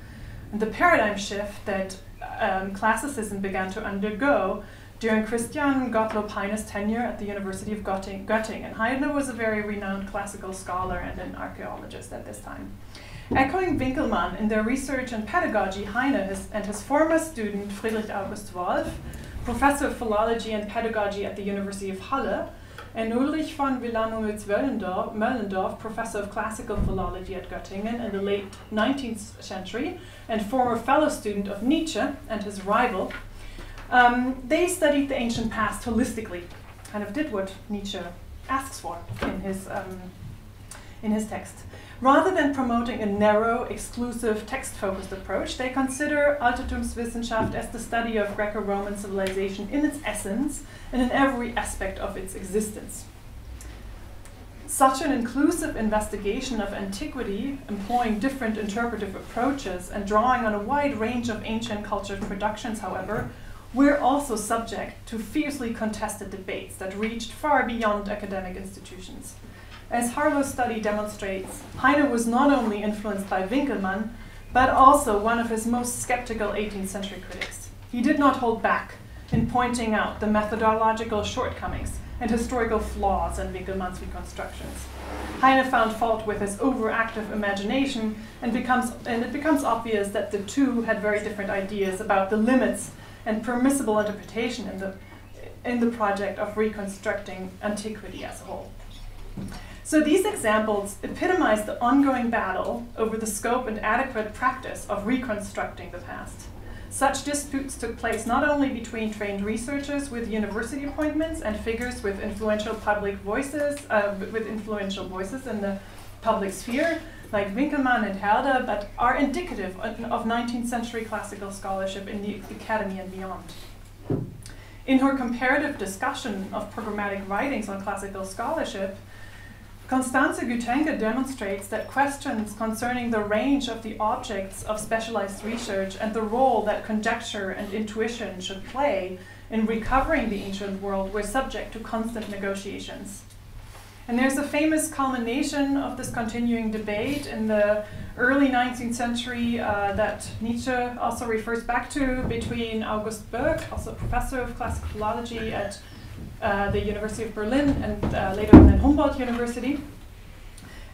and the paradigm shift that um, classicism began to undergo during Christian Gottlob Heyne's tenure at the University of Göttingen. Heyne was a very renowned classical scholar and an archaeologist at this time. Echoing Winckelmann in their research and pedagogy, Heyne and his former student Friedrich August Wolf, professor of philology and pedagogy at the University of Halle, and Ulrich von Wilamowitz-Moellendorff, professor of classical philology at Göttingen in the late 19th century, and former fellow student of Nietzsche and his rival, um, they studied the ancient past holistically, kind of did what Nietzsche asks for in his, um, in his text. Rather than promoting a narrow, exclusive, text focused approach, they consider Altertumswissenschaft as the study of Greco Roman civilization in its essence and in every aspect of its existence. Such an inclusive investigation of antiquity, employing different interpretive approaches and drawing on a wide range of ancient cultured productions, however, we're also subject to fiercely contested debates that reached far beyond academic institutions. As Harloe's study demonstrates, Heyne was not only influenced by Winckelmann, but also one of his most skeptical 18th century critics. He did not hold back in pointing out the methodological shortcomings and historical flaws in Winckelmann's reconstructions. Heyne found fault with his overactive imagination, and, becomes, and it becomes obvious that the two had very different ideas about the limits and permissible interpretation in the, in the project of reconstructing antiquity as a whole. So these examples epitomize the ongoing battle over the scope and adequate practice of reconstructing the past. Such disputes took place not only between trained researchers with university appointments and figures with influential public voices, uh, with influential voices in the public sphere, like Winckelmann and Herder, but are indicative of 19th century classical scholarship in the academy and beyond. In her comparative discussion of programmatic writings on classical scholarship, Constanze Güthenke demonstrates that questions concerning the range of the objects of specialized research and the role that conjecture and intuition should play in recovering the ancient world were subject to constant negotiations. And there's a famous culmination of this continuing debate in the early 19th century uh, that Nietzsche also refers back to between August Böckh, also professor of classical philology at uh, the University of Berlin and uh, later on at Humboldt University,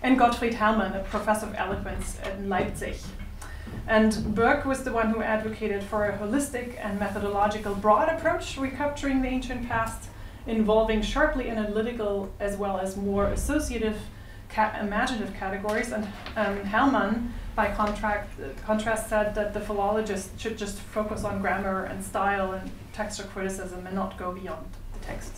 and Gottfried Hermann, a professor of eloquence in Leipzig. And Böckh was the one who advocated for a holistic and methodological broad approach recapturing the ancient past involving sharply analytical as well as more associative ca imaginative categories. And um, Hermann, by contract, contrast, said that the philologist should just focus on grammar and style and textual criticism and not go beyond text.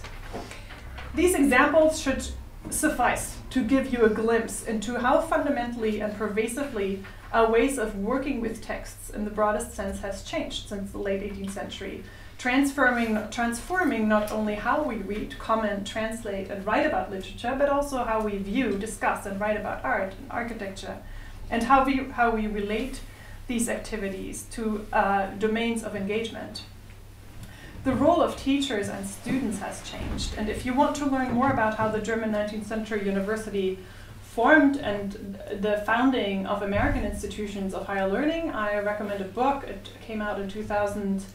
These examples should suffice to give you a glimpse into how fundamentally and pervasively our ways of working with texts in the broadest sense has changed since the late 18th century transforming, transforming not only how we read, comment, translate, and write about literature, but also how we view, discuss, and write about art and architecture, and how we, how we relate these activities to uh, domains of engagement. The role of teachers and students has changed, and if you want to learn more about how the German 19th century university formed and the founding of American institutions of higher learning, I recommend a book. It came out in 2000.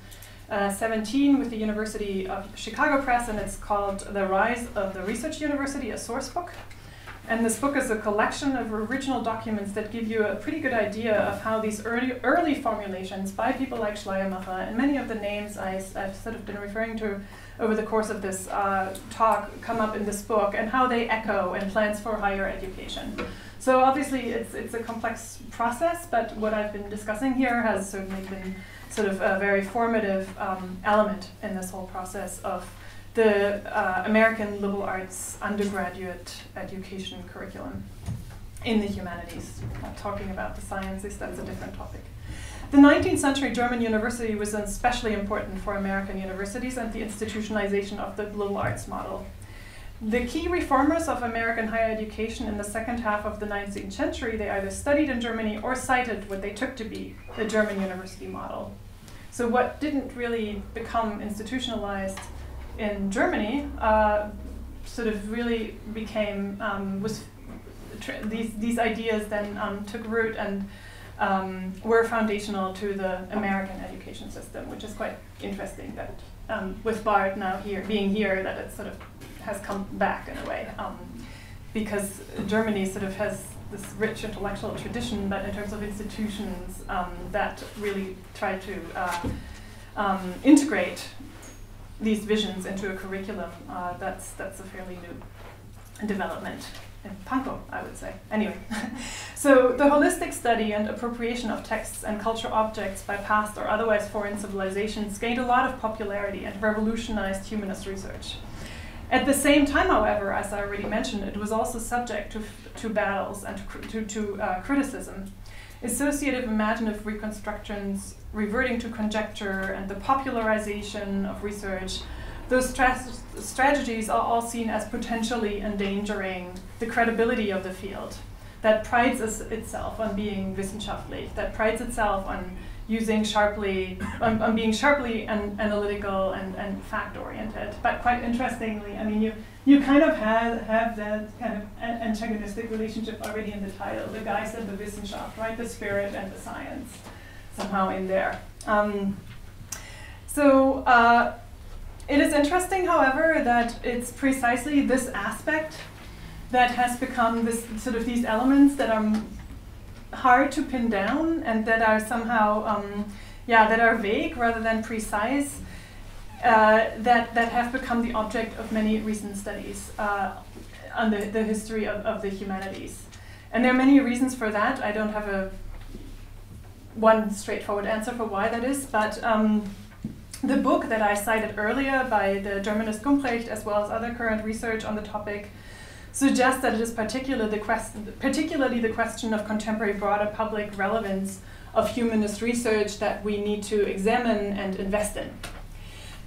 Uh, 17 with the University of Chicago Press, and it's called The Rise of the Research University, a source book. And this book is a collection of original documents that give you a pretty good idea of how these early, early formulations by people like Schleiermacher and many of the names I, have sort of been referring to over the course of this uh, talk come up in this book and how they echo in plans for higher education. So obviously it's, it's a complex process, but what I've been discussing here has certainly been sort of a very formative um, element in this whole process of the uh, American liberal arts undergraduate education curriculum in the humanities. Not talking about the sciences, that's a different topic. The 19th century German university was especially important for American universities and the institutionalization of the liberal arts model. The key reformers of American higher education in the second half of the 19th century, they either studied in Germany or cited what they took to be the German university model. So what didn't really become institutionalized in Germany uh, sort of really became um, was these these ideas then um, took root and um, were foundational to the American education system, which is quite interesting that um, with Bard now here being here that it sort of has come back in a way um, because Germany sort of has this rich intellectual tradition, but in terms of institutions um, that really try to uh, integrate these visions into a curriculum, uh, that's, that's a fairly new development in Pankow, I would say. Anyway, so the holistic study and appropriation of texts and cultural objects by past or otherwise foreign civilizations gained a lot of popularity and revolutionized humanist research. At the same time, however, as I already mentioned, it was also subject to, to battles and to, to uh, criticism. Associative imaginative reconstructions reverting to conjecture and the popularization of research, those stra strategies are all seen as potentially endangering the credibility of the field that prides itself on being wissenschaftlich, that prides itself on using sharply, um, um, being sharply and analytical and, and fact oriented. But quite interestingly, I mean, you, you kind of have, have that kind of antagonistic relationship already in the title. The guy said the Wissenschaft, right? The spirit and the science somehow in there. Um, so uh, it is interesting, however, that it's precisely this aspect that has become this sort of these elements that are hard to pin down and that are somehow, um, yeah, that are vague rather than precise, uh, that, that have become the object of many recent studies uh, on the, the history of, of the humanities. And there are many reasons for that. I don't have a one straightforward answer for why that is, but um, the book that I cited earlier by the Germanist Gumbrecht, as well as other current research on the topic, suggests that it is the particularly the question of contemporary broader public relevance of humanist research that we need to examine and invest in.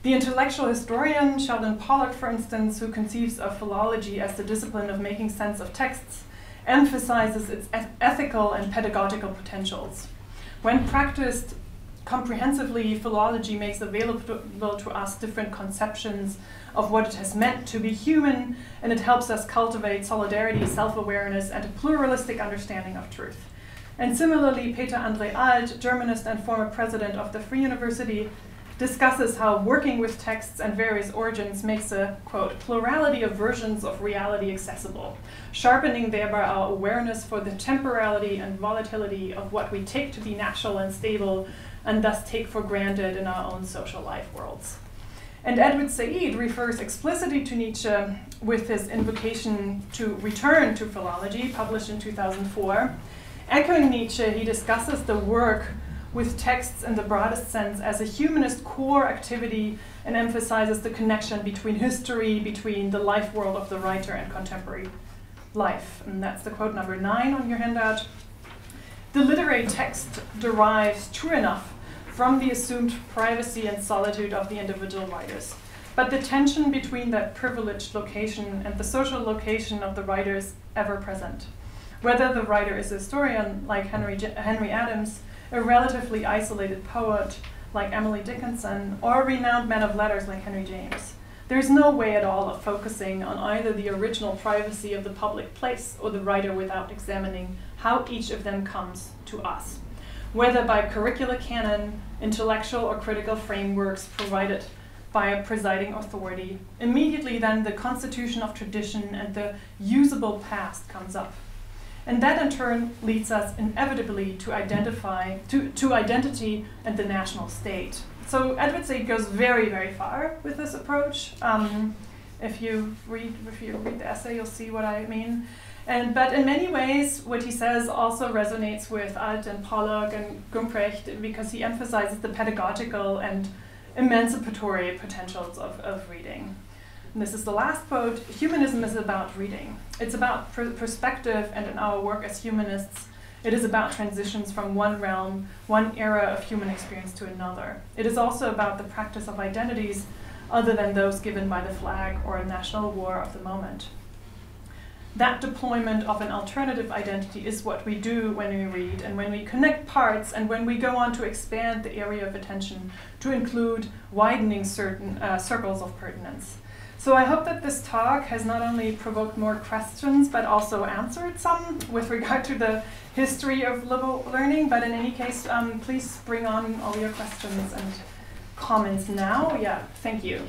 The intellectual historian Sheldon Pollock, for instance, who conceives of philology as the discipline of making sense of texts, emphasizes its eth ethical and pedagogical potentials. When practiced comprehensively, philology makes available to us different conceptions of what it has meant to be human, and it helps us cultivate solidarity, self awareness, and a pluralistic understanding of truth. And similarly, Peter Andre Alt, Germanist and former president of the Free University, discusses how working with texts and various origins makes a, quote, plurality of versions of reality accessible, sharpening thereby our awareness for the temporality and volatility of what we take to be natural and stable, and thus take for granted in our own social life worlds. And Edward Said refers explicitly to Nietzsche with his invocation to return to philology, published in 2004. Echoing Nietzsche, he discusses the work with texts in the broadest sense as a humanist core activity and emphasizes the connection between history, between the life world of the writer and contemporary life. And that's the quote number nine on your handout. The literary text derives, true enough, from the assumed privacy and solitude of the individual writers. But the tension between that privileged location and the social location of the writer is ever present. Whether the writer is a historian like Henry, Henry Adams, a relatively isolated poet like Emily Dickinson, or a renowned man of letters like Henry James. There's no way at all of focusing on either the original privacy of the public place or the writer without examining how each of them comes to us, whether by curricula canon, intellectual or critical frameworks provided by a presiding authority. Immediately then the constitution of tradition and the usable past comes up. And that in turn leads us inevitably to identify to, to identity and the national state. So Edward Said goes very, very far with this approach. Um, if you read if you read the essay, you'll see what I mean. And but in many ways, what he says also resonates with Alt and Pollock and Gumbrecht because he emphasizes the pedagogical and emancipatory potentials of, of reading. And this is the last quote Humanism is about reading. It's about per perspective, and in our work as humanists, it is about transitions from one realm, one era of human experience to another. It is also about the practice of identities other than those given by the flag or a national war of the moment. That deployment of an alternative identity is what we do when we read and when we connect parts and when we go on to expand the area of attention to include widening certain uh, circles of pertinence. So I hope that this talk has not only provoked more questions, but also answered some with regard to the history of liberal learning. But in any case, um, please bring on all your questions and comments now. Yeah, thank you.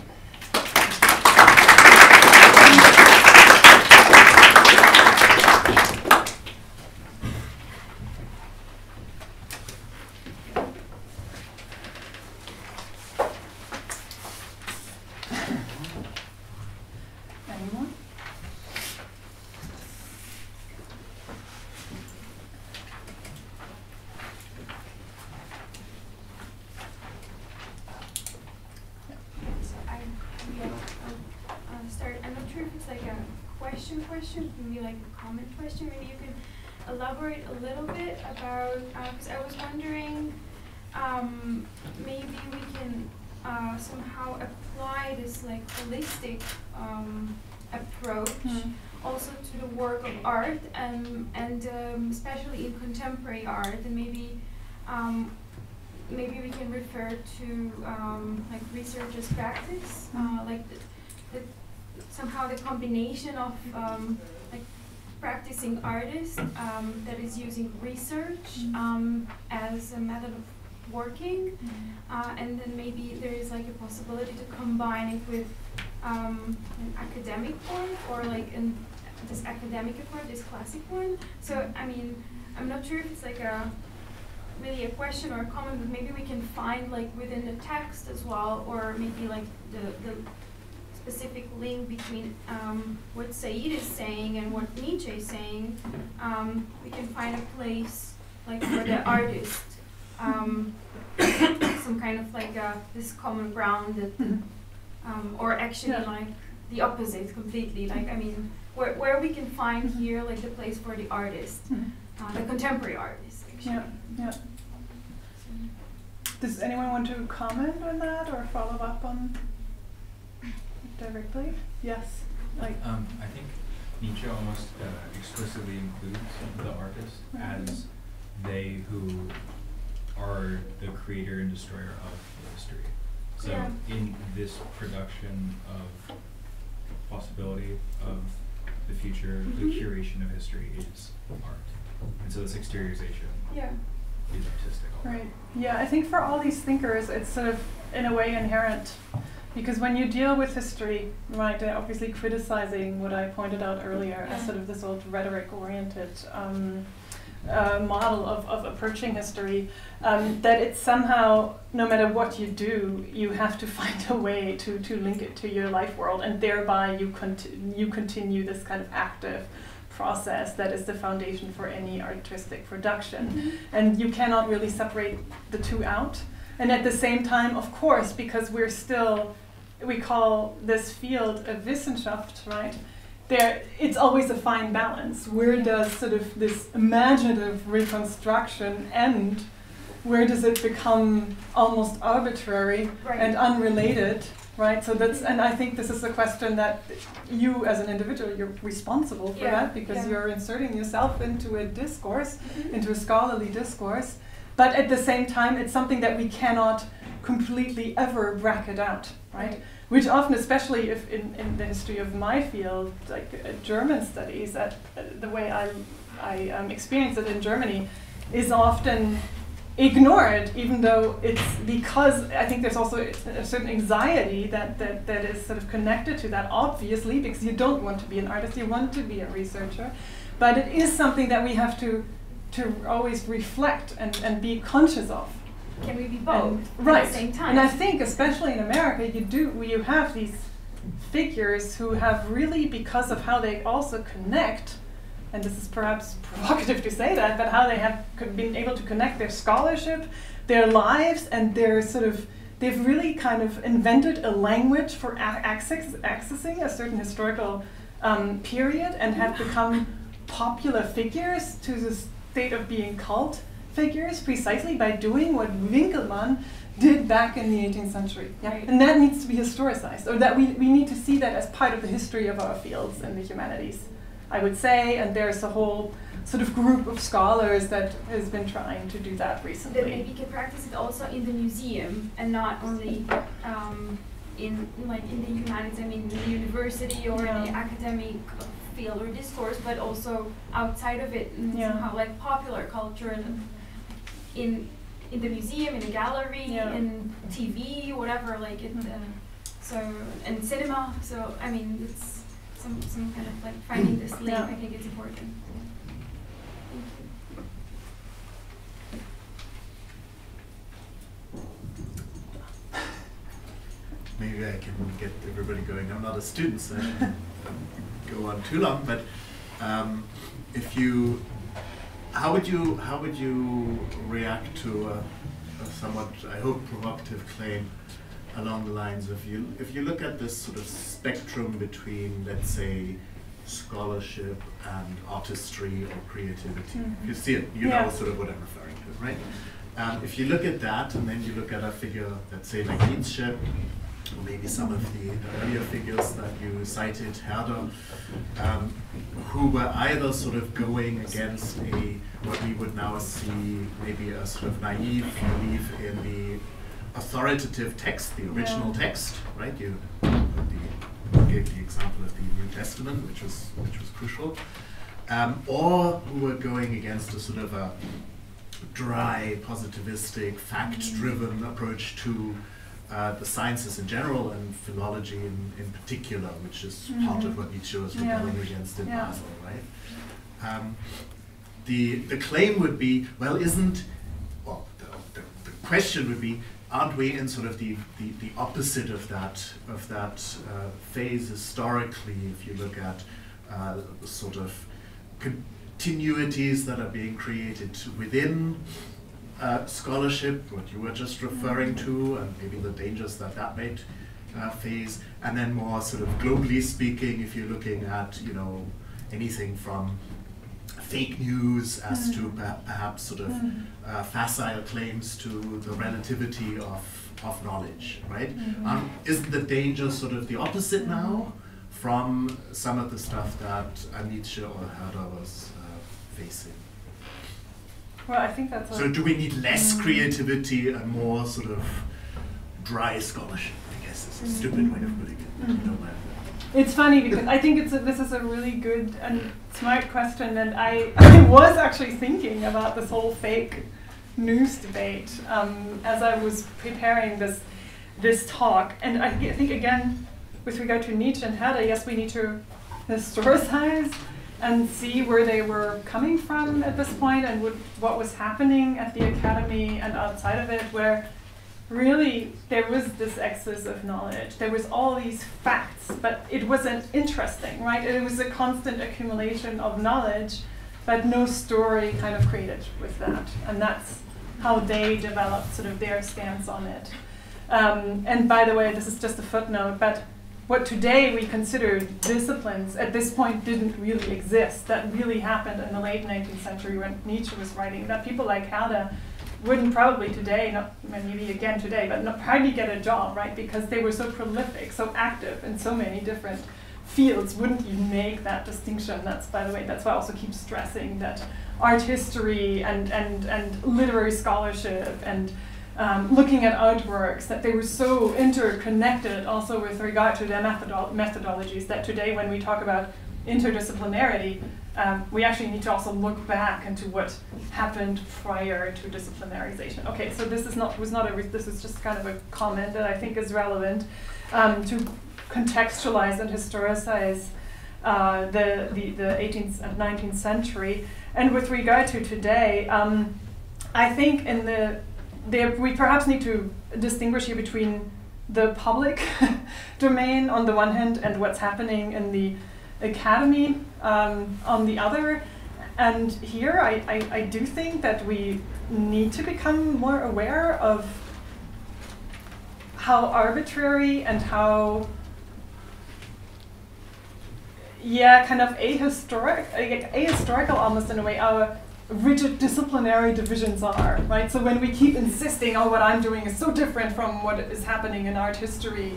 Contemporary art, and maybe um, especially in contemporary art and maybe maybe we can refer to um, like researchers' practice, uh, mm-hmm. like the, the, somehow the combination of um, like practicing artist um, that is using research mm-hmm. um, as a method of working, mm-hmm. uh, and then maybe there is like a possibility to combine it with um, an academic one or like an this academic approach, this classic one. So I mean, I'm not sure if it's like a really a question or a comment, but maybe we can find like within the text as well, or maybe like the, the specific link between um, what Said is saying and what Nietzsche is saying. Um, we can find a place like for the artist, um, some kind of like a, this common ground that, um, or actually yeah. like the opposite completely. Like I mean, where where we can find here like the place for the artist. Mm -hmm uh, the contemporary artist. Actually. Yeah, yeah. does anyone want to comment on that or follow up on directly? Yes. Like. Um, I think Nietzsche almost uh, explicitly includes the artist Mhm. as they who are the creator and destroyer of history. So Yeah. in this production of possibility of the future, the Mhm. curation of history is art. And so this exteriorization Yeah. is artistic. Right. Yeah, I think for all these thinkers, it's sort of in a way inherent. Because when you deal with history, right, they're obviously criticizing what I pointed out earlier as sort of this old rhetoric oriented um, uh, model of, of approaching history, um, that it's somehow, no matter what you do, you have to find a way to, to link it to your life world, and thereby you, conti- you continue this kind of active process that is the foundation for any artistic production. And you cannot really separate the two out. And at the same time, of course, because we're still, we call this field a Wissenschaft, right? There, it's always a fine balance. Where does sort of this imaginative reconstruction end? Where does it become almost arbitrary Right. and unrelated, right? So that's, and I think this is a question that you as an individual, you're responsible for Yeah, that because yeah. you're inserting yourself into a discourse Mhm. into a scholarly discourse. But at the same time, it's something that we cannot completely ever bracket out, right? Which often, especially if in, in the history of my field, like uh, German studies, that uh, the way I, I um, experience it in Germany, is often ignored, even though it's because I think there's also a certain anxiety that, that, that is sort of connected to that, obviously, because you don't want to be an artist, you want to be a researcher. But it is something that we have to, to always reflect and, and be conscious of. Can we be both And- at right. the same time? And I think, especially in America, you do you have these figures who have really, because of how they also connect, and this is perhaps provocative to say that, but how they have been able to connect their scholarship, their lives, and their sort of they've really kind of invented a language for access, accessing a certain historical um, period and have become popular figures to the state of being cult figures precisely by doing what Winckelmann did back in the 18th century. Yeah? Right. And that needs to be historicized, or that we, we need to see that as part of the history of our fields in the humanities, I would say. And there's a whole sort of group of scholars that has been trying to do that recently. maybe you can practice it also in the museum and not only um, in like in the humanities. I mean, in the university or in the academic field or discourse, but also outside of it, and Yeah. somehow like popular culture and in in the museum, in the gallery, Yeah. in TV, whatever. Like it. Mhm. Uh, so and cinema. So I mean, it's some some kind of like finding this link. Yeah. I think it's important. Maybe I can get everybody going. I'm not a student, so I shouldn't go on too long. But um, if you, how would you, how would you react to a, a somewhat, I hope, provocative claim along the lines of you? If you look at this sort of spectrum between, let's say, scholarship and artistry or creativity, Mhm. you see it, you Yeah. know sort of what I'm referring to, right? Um, if you look at that, and then you look at a figure, let's say like Nietzsche, maybe some of the earlier figures that you cited, Herder, um, who were either sort of going against a what we would now see maybe a sort of naive belief in the authoritative text, the original Yeah. text, right? You, the, gave the example of the New Testament, which was which was crucial, um, or who were going against a sort of a dry, positivistic, fact-driven approach to uh, the sciences in general and philology in, in particular, which is part of what Nietzsche was Yeah. rebelling against in Yeah. Basel, right? Um, the the claim would be, well, isn't well, the, the, the question would be, aren't we in sort of the, the, the opposite of that of that uh, phase historically? If you look at uh, the sort of continuities that are being created within uh, scholarship, what you were just referring to, and maybe the dangers that that might uh, face, and then more sort of globally speaking, if you're looking at you know anything from fake news, as to Mm. per- perhaps sort of Mm. uh, facile claims to the relativity of, of knowledge, right? Mhm. Um, isn't the danger sort of the opposite now from some of the stuff that Nietzsche or Herder was uh, facing? Well, I think that's. So do we need less Mm. creativity and more sort of dry scholarship? I guess is a stupid way of putting it. but you know what I mean. It's funny because I think it's a, this is a really good and smart question, and I, I was actually thinking about this whole fake news debate um, as I was preparing this this talk, and I, think again with regard to Nietzsche and Herder, yes, we need to historicize and see where they were coming from at this point and what, what was happening at the academy and outside of it, where really there was this excess of knowledge. There was all these facts but it wasn't interesting right? It was a constant accumulation of knowledge but no story kind of created with that. And that's how they developed sort of their stance on it. Um, and by the way this is just a footnote but what today we consider disciplines at this point didn't really exist that really happened in the late 19th century when nietzsche was writing that people like herder wouldn't probably today, not maybe again today, but not hardly get a job, right? Because they were so prolific, so active in so many different fields. Wouldn't you make that distinction? That's by the way, that's why I also keep stressing that art history and and and literary scholarship and um, looking at artworks that they were so interconnected also with regard to their methodol- methodologies that today when we talk about interdisciplinarity um, we actually need to also look back into what happened prior to disciplinarization. Okay, so this is not was not a this is just kind of a comment that I think is relevant um, to contextualize and historicize uh, the, the the 18th and 19th century. And with regard to today, um, I think in the there we perhaps need to distinguish here between the public domain on the one hand and what's happening in the academy um, on the other. And here I, I, I do think that we need to become more aware of how arbitrary and how yeah, kind of ahistoric, ahistorical almost in a way, our rigid disciplinary divisions are, right? So when we keep insisting, oh, what I'm doing is so different from what is happening in art history,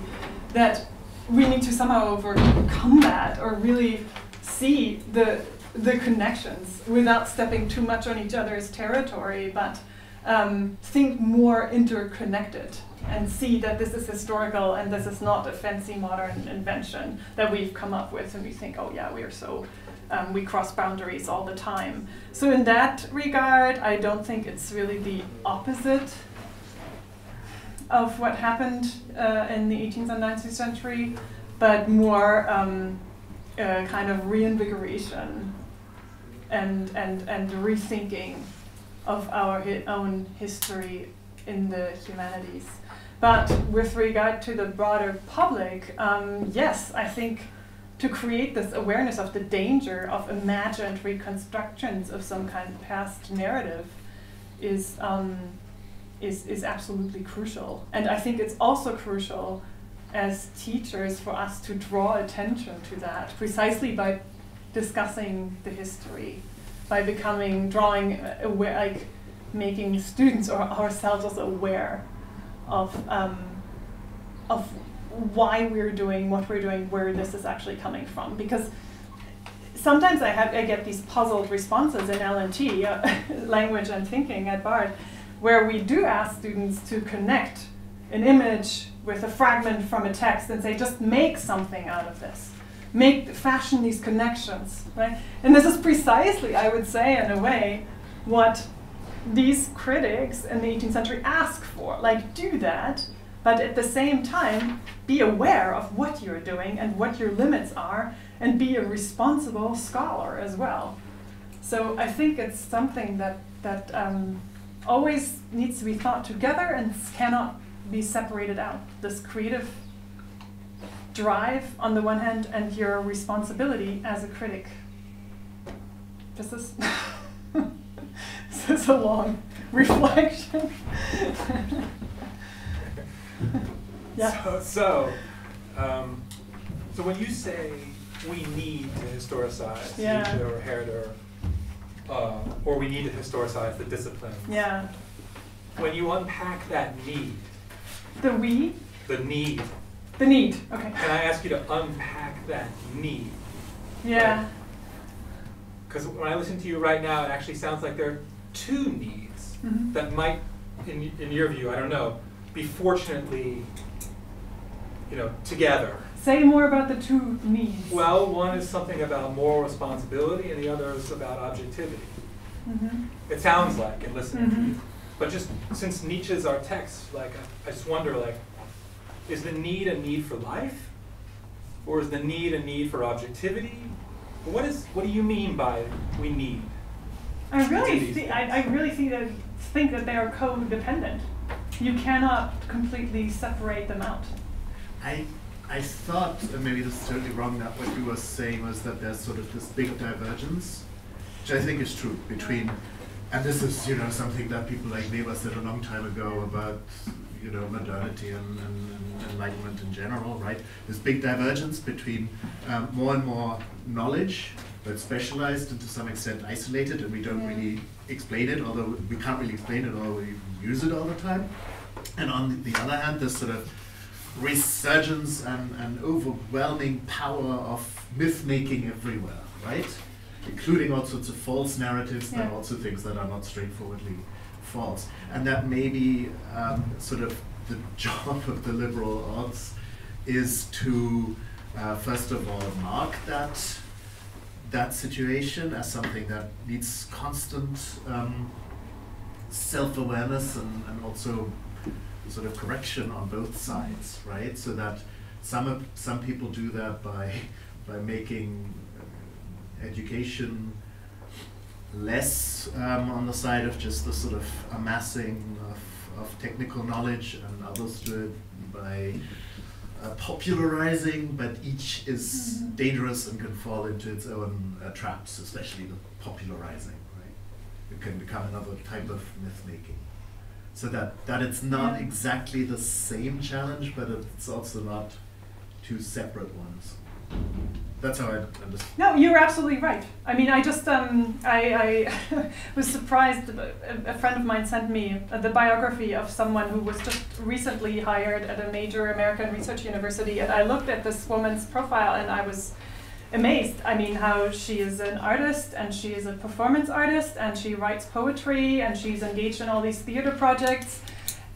that we need to somehow overcome that or really see the the connections without stepping too much on each other's territory, but um, think more interconnected and see that this is historical and this is not a fancy modern invention that we've come up with and we think, oh yeah, we are so um, we cross boundaries all the time. So in that regard, I don't think it's really the opposite of what happened uh, in the 18th and 19th century, but more um, uh, kind of reinvigoration and, and, and rethinking of our hi- own history in the humanities. But with regard to the broader public, um, yes, I think to create this awareness of the danger of imagined reconstructions of some kind of past narrative is um, is is absolutely crucial. And I think it's also crucial as teachers for us to draw attention to that precisely by discussing the history, by becoming drawing uh, aware, like making students or ourselves aware of um, of why we're doing what we're doing, where this is actually coming from, because sometimes I have I get these puzzled responses in LNT, uh, language and thinking at Bard, where we do ask students to connect an image with a fragment from a text and say, just make something out of this. Make fashion these connections, right? And this is precisely, I would say, in a way, what these critics in the 18th century ask for. Like, do that, but at the same time, be aware of what you're doing and what your limits are, and be a responsible scholar as well. So I think it's something that that um, always needs to be thought together and cannot be separated out. This creative drive on the one hand, and your responsibility as a critic. This is this is a long reflection. yeah. So, so, um, so when you say we need to historicize Yeah. Or Herder, or we need to historicize the discipline. Yeah. When you unpack that need, The we, the need, the need. Okay. can I ask you to unpack that need? Yeah. Because when I listen to you right now, it actually sounds like there are two needs Mhm. that might, in, in your view, I don't know, be fortunately, you know, together. Say more about the two needs. Well, one is something about moral responsibility, and the other is about objectivity. Mhm. It sounds like in listening to you. Mhm. But just since Nietzsche's our text, like I, I just wonder, like, is the need a need for life, or is the need a need for objectivity? What is what do you mean by we need? I really see. I, I really see that think that they are codependent. You cannot completely separate them out. I I thought, and maybe this is totally wrong, that what you were saying was that there's sort of this big divergence, which I think is true between, and this is you know something that people like Weber said a long time ago about you know modernity and, and, and enlightenment in general, right? This big divergence between um, more and more knowledge, but specialized and to some extent isolated, and we don't Yeah. really explain it, although we can't really explain it, although we use it all the time. And on the other hand, this sort of resurgence and, and overwhelming power of myth making everywhere, right? Including all sorts of false narratives, but Yeah. also things that are not straightforwardly false. And that maybe um, sort of the job of the liberal arts is to, uh, first of all, mark that that situation as something that needs constant um, self-awareness and, and also sort of correction on both sides, right? So that some some people do that by by making uh, education less um, on the side of just the sort of amassing of, of technical knowledge, and others do it by uh, popularizing, but each is Mhm. dangerous and can fall into its own uh, traps, especially the popularizing, right? It can become another type of myth making. So that, that it's not Yeah. exactly the same challenge, but it's also not two separate ones. That's how I understand. No, you're absolutely right. I mean, I just um, I, I was surprised. A, a friend of mine sent me uh, the biography of someone who was just recently hired at a major American research university, and I looked at this woman's profile and I was amazed. I mean, how she is an artist and she is a performance artist and she writes poetry and she's engaged in all these theater projects.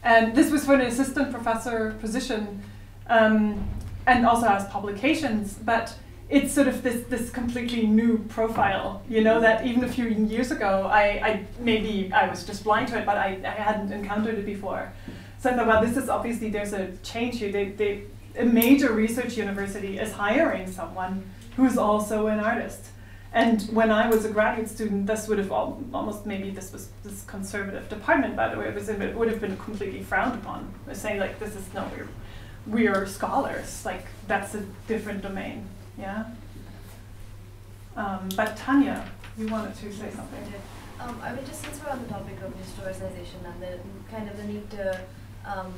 And this was for an assistant professor position, um, and also has publications, but it's sort of this this completely new profile, you know, that even a few years ago, I, I maybe I was just blind to it, but I, I hadn't encountered it before. So I thought, well, this is obviously there's a change here. They, they, a major research university is hiring someone who's also an artist. And when I was a graduate student, this would have al- almost maybe this was this conservative department, by the way, it was it would have been completely frowned upon. Saying like this is no, we're we are scholars, like that's a different domain. Yeah. Um, but Tanya, you wanted to say something. Um, I would just, since we're on the topic of historicization and the kind of the need to um,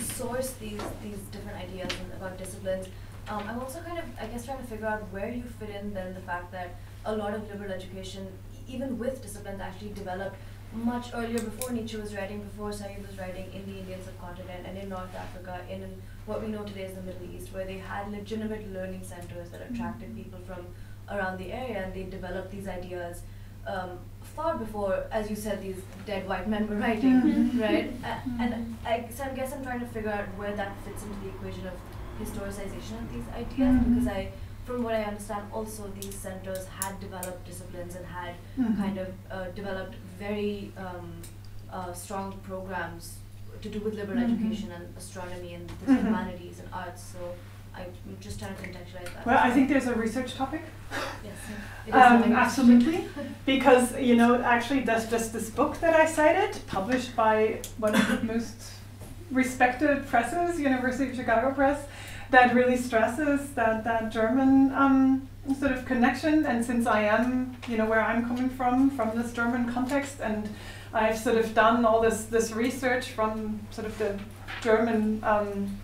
source these these different ideas about disciplines, um, I'm also kind of, I guess, trying to figure out where you fit in then the fact that a lot of liberal education, even with disciplines, actually developed much earlier before Nietzsche was writing, before Said was writing in the Indian subcontinent and in North Africa, in what we know today as the Middle East, where they had legitimate learning centers that attracted people from around the area and they developed these ideas um, far before, as you said, these dead white men were writing, Mhm. right? A- and I, so I guess I'm trying to figure out where that fits into the equation of historicization of these ideas Mhm. because I, from what I understand, also these centers had developed disciplines and had Mhm. kind of uh, developed very um, uh, strong programs to do with liberal Mhm. education and astronomy and the Mhm. humanities and arts. So I'm just trying to contextualize that. Well, I think there's a research topic. yes, it is Um, absolutely. Because, you know, actually, there's just this book that I cited, published by one of the most respected presses, University of Chicago Press, that really stresses that, that German um, sort of connection. And since I am, you know, where I'm coming from, from this German context, and I've sort of done all this, this research from sort of the German um,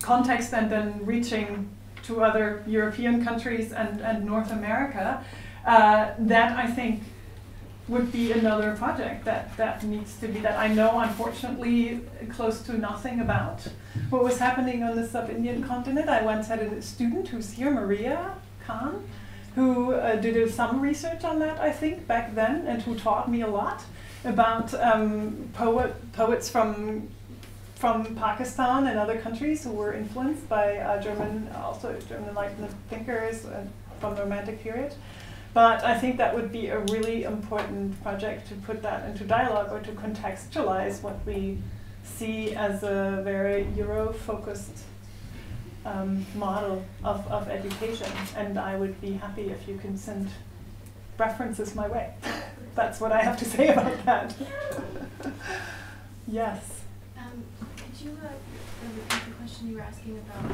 context and then reaching to other European countries and, and North America, uh, that I think would be another project that, that needs to be that I know unfortunately close to nothing about. What was happening on the sub-Indian continent, I once had a student who's here, Maria Khan, who uh, did some research on that, I think, back then, and who taught me a lot about um, poet, poets from from Pakistan and other countries who were influenced by uh, German, also German Enlightenment thinkers uh, from the Romantic period. But I think that would be a really important project to put that into dialogue or to contextualize what we see as a very Euro-focused um, model of, of education. And I would be happy if you can send references my way. That's what I have to say about that. yes. Um, could you uh, the question you were asking about?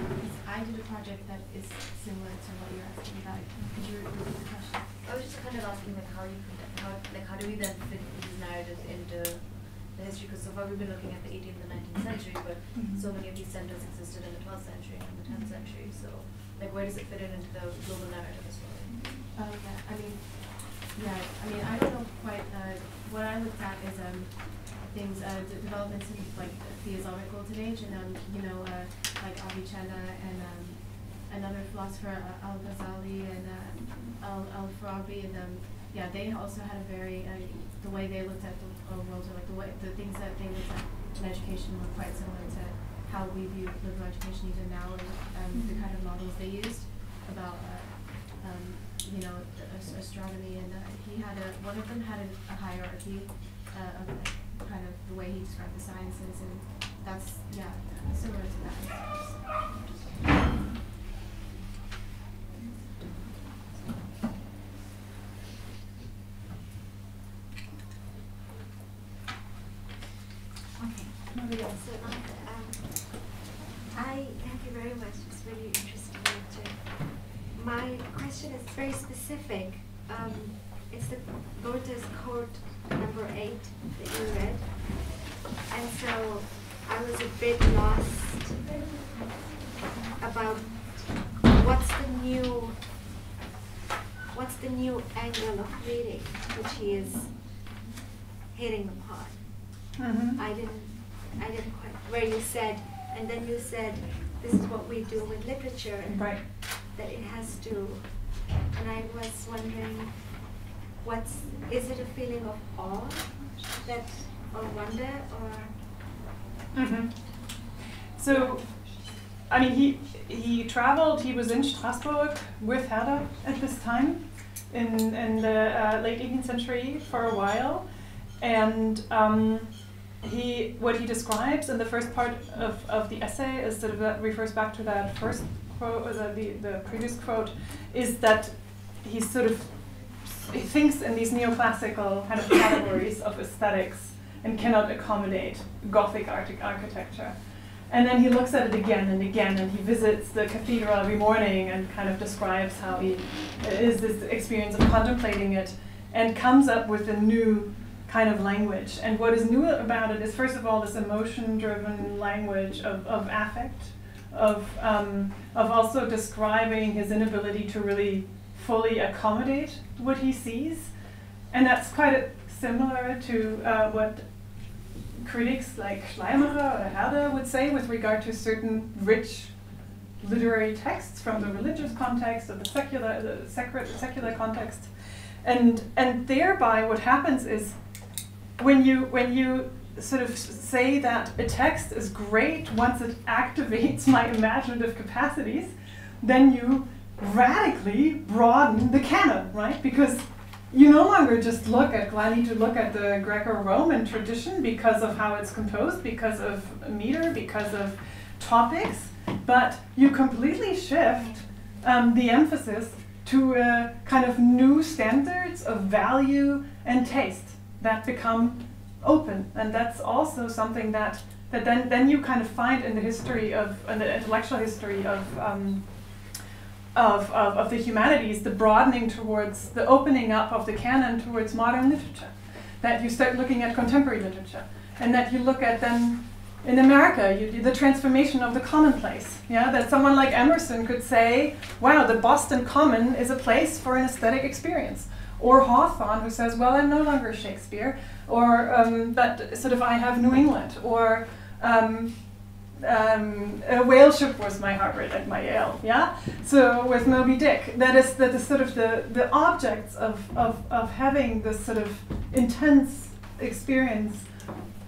I did a project that is similar to what you're asking about. Could you repeat the question? I was just kind of asking like how you can, how like how do we then fit these narratives into the history? Because so far we've been looking at the 18th and 19th century, but Mhm. so many of these centers existed in the 12th century and the 10th century. So like where does it fit in into the global narrative as well? Oh, yeah, I mean, yeah, I mean, I don't know quite, uh, what I looked at is, um, things, uh, de- developments in like Islamic golden age and, um, you know, uh, like Avicenna and, um, another philosopher, uh, Al-Ghazali and, uh, Al- Al-Farabi and, um, yeah, they also had a very, uh, the way they looked at the world or like the way, the things that they looked at in education were quite similar to how we view liberal education even now and, um, the kind of models they used about, uh, um, you know, as- astronomy, and uh, he had a one of them had a, a hierarchy uh, of kind of the way he described the sciences, and that's yeah similar to that. Okay. Maria. So, um, I thank you very much. It's really interesting lecture. My question is very specific. Um, it's the Goethe's Code number eight that you read. And so I was a bit lost about what's the new what's the new angle of reading which he is hitting upon. Mhm. I didn't, I didn't quite, where you said, and then you said, this is what we do with literature, and Right. that it has to, and I was wondering, what's, is it a feeling of awe that, or wonder, or? hmm So, I mean, he he traveled. He was in Strasbourg with Herder at this time, in in the uh, late 18th century for a while, and um, he what he describes in the first part of, of the essay is sort of that refers back to that first quote, the, the the previous quote, is that he sort of he thinks in these neoclassical kind of categories of aesthetics and cannot accommodate Gothic archi- architecture. And then he looks at it again and again, and he visits the cathedral every morning and kind of describes how he is this experience of contemplating it, and comes up with a new kind of language. And what is new about it is, first of all, this emotion-driven language of, of affect, of um, of also describing his inability to really fully accommodate what he sees, and that's quite a, similar to uh, what critics like Schleiermacher or Herder would say with regard to certain rich literary texts from the religious context or the secular, the secular, secular context, and and thereby what happens is when you when you sort of say that a text is great once it activates my imaginative capacities, then you radically broaden the canon, right? Because you no longer just look at, well, I need to look at the Greco-Roman tradition because of how it's composed, because of meter, because of topics, but you completely shift um, the emphasis to kind of new standards of value and taste that become open, and that's also something that that then then you kind of find in the history of in the intellectual history of. Um, of, of, of the humanities, the broadening towards the opening up of the canon towards modern literature. That you start looking at contemporary literature, and that you look at then in America, you, the transformation of the commonplace. Yeah, that someone like Emerson could say, "Wow, the Boston Common is a place for an aesthetic experience," Or Hawthorne, who says, well, I'm no longer Shakespeare, or um, but sort of I have New England, or um, um, a whale ship was my Harvard at my Yale, yeah. So with Moby Dick, that is that is sort of the the objects of of of having this sort of intense experience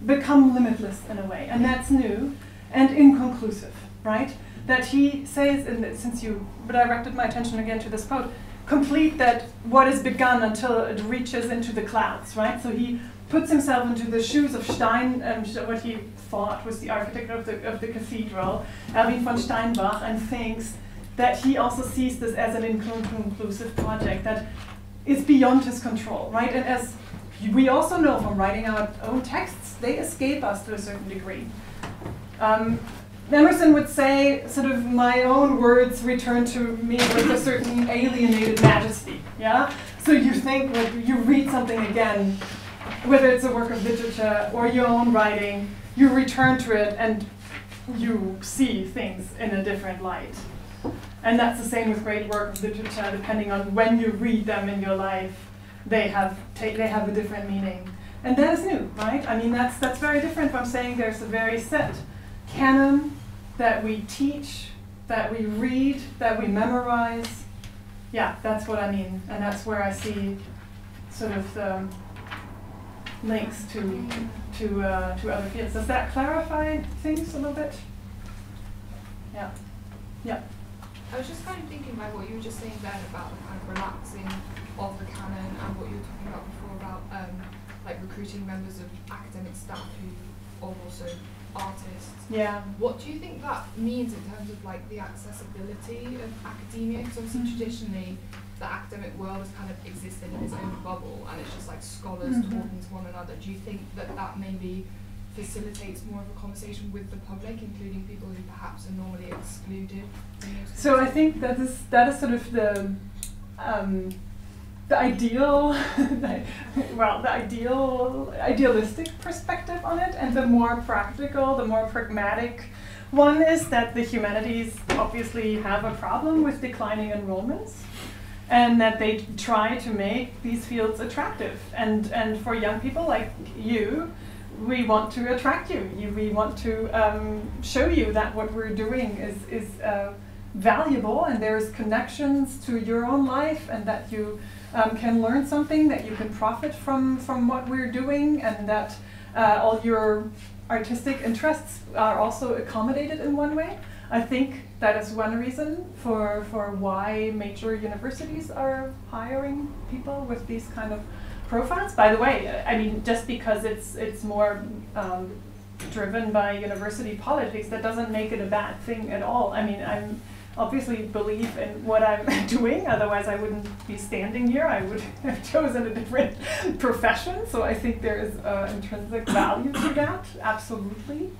become limitless in a way, and that's new and inconclusive, right? That he says, and since you directed my attention again to this quote, complete that what is begun until it reaches into the clouds, right? So he puts himself into the shoes of Stein, um, what he thought was the architect of the, of the cathedral, Erwin von Steinbach, and thinks that he also sees this as an inconclusive project that is beyond his control, right? And as we also know from writing our own texts, they escape us to a certain degree. Um, Emerson would say, sort of, my own words return to me with a certain alienated majesty. Yeah. So you think, when you read something again, whether it's a work of literature or your own writing, you return to it and you see things in a different light. And that's the same with great work of literature, depending on when you read them in your life, they have, they have a different meaning. And that is new, right? I mean, that's, that's very different from saying there's a very set canon that we teach, that we read, that we memorize. Yeah, that's what I mean. And that's where I see sort of the links to, to, uh, to other fields. Does that clarify things a little bit? Yeah. Yeah. I was just kind of thinking about what you were just saying then about the kind of relaxing of the canon and what you were talking about before about um, like recruiting members of academic staff who are also artists. Yeah. What do you think that means in terms of like the accessibility of academia? Because obviously Mm-hmm. traditionally the academic world has kind of existed in its own bubble and it's just like scholars Mhm. talking to one another. Do you think that that maybe facilitates more of a conversation with the public, including people who perhaps are normally excluded? So I think that is that is sort of the um, the ideal, well, the ideal idealistic perspective on it, and the more practical, the more pragmatic one is that the humanities obviously have a problem with declining enrollments. And that they try to make these fields attractive. And, and for young people like you, we want to attract you. you we want to um, show you that what we're doing is, is uh, valuable and there's connections to your own life and that you um, can learn something, that you can profit from, from what we're doing and that uh, all your artistic interests are also accommodated in one way. I think that is one reason for, for why major universities are hiring people with these kind of profiles. By the way, I mean, just because it's, it's more um, driven by university politics, that doesn't make it a bad thing at all. I mean, I'm obviously believe in what I'm doing, otherwise I wouldn't be standing here. I would have chosen a different profession. So I think there is uh, intrinsic value to that, absolutely.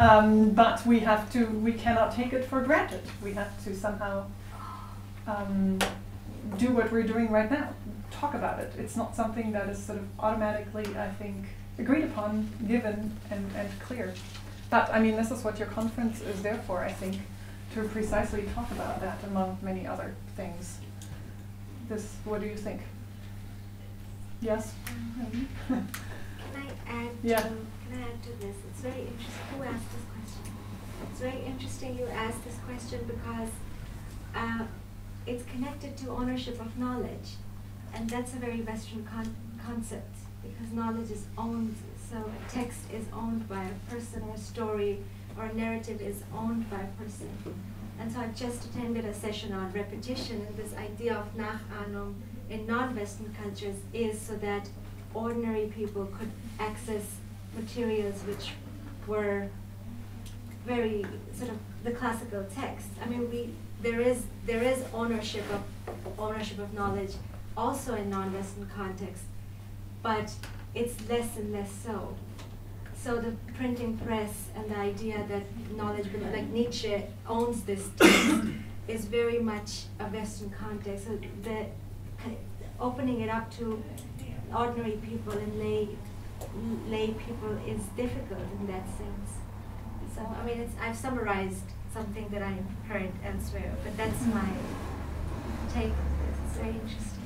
Um, but we have to, we cannot take it for granted. We have to somehow um, do what we're doing right now, talk about it. It's not something that is sort of automatically, I think, agreed upon, given, and, and clear. But I mean, this is what your conference is there for, I think, to precisely talk about that among many other things. This, what do you think? Yes? Maybe? Can I add Yeah. Can I to this? It's very interesting. Who asked this question? It's very interesting you asked this question because uh, it's connected to ownership of knowledge. And that's a very Western con- concept because knowledge is owned. So a text is owned by a person or a story or a narrative is owned by a person. And so I've just attended a session on repetition and this idea of Nachahmung in non-Western cultures is so that ordinary people could access materials which were very sort of the classical text. I mean, we there is there is ownership of ownership of knowledge also in non-Western context, but it's less and less so. So the printing press and the idea that knowledge, like Nietzsche owns this text, is very much a Western context. So the opening it up to ordinary people and lay lay people is difficult in that sense. So I mean, I've summarized something that I've heard elsewhere, but that's my take. It's very interesting.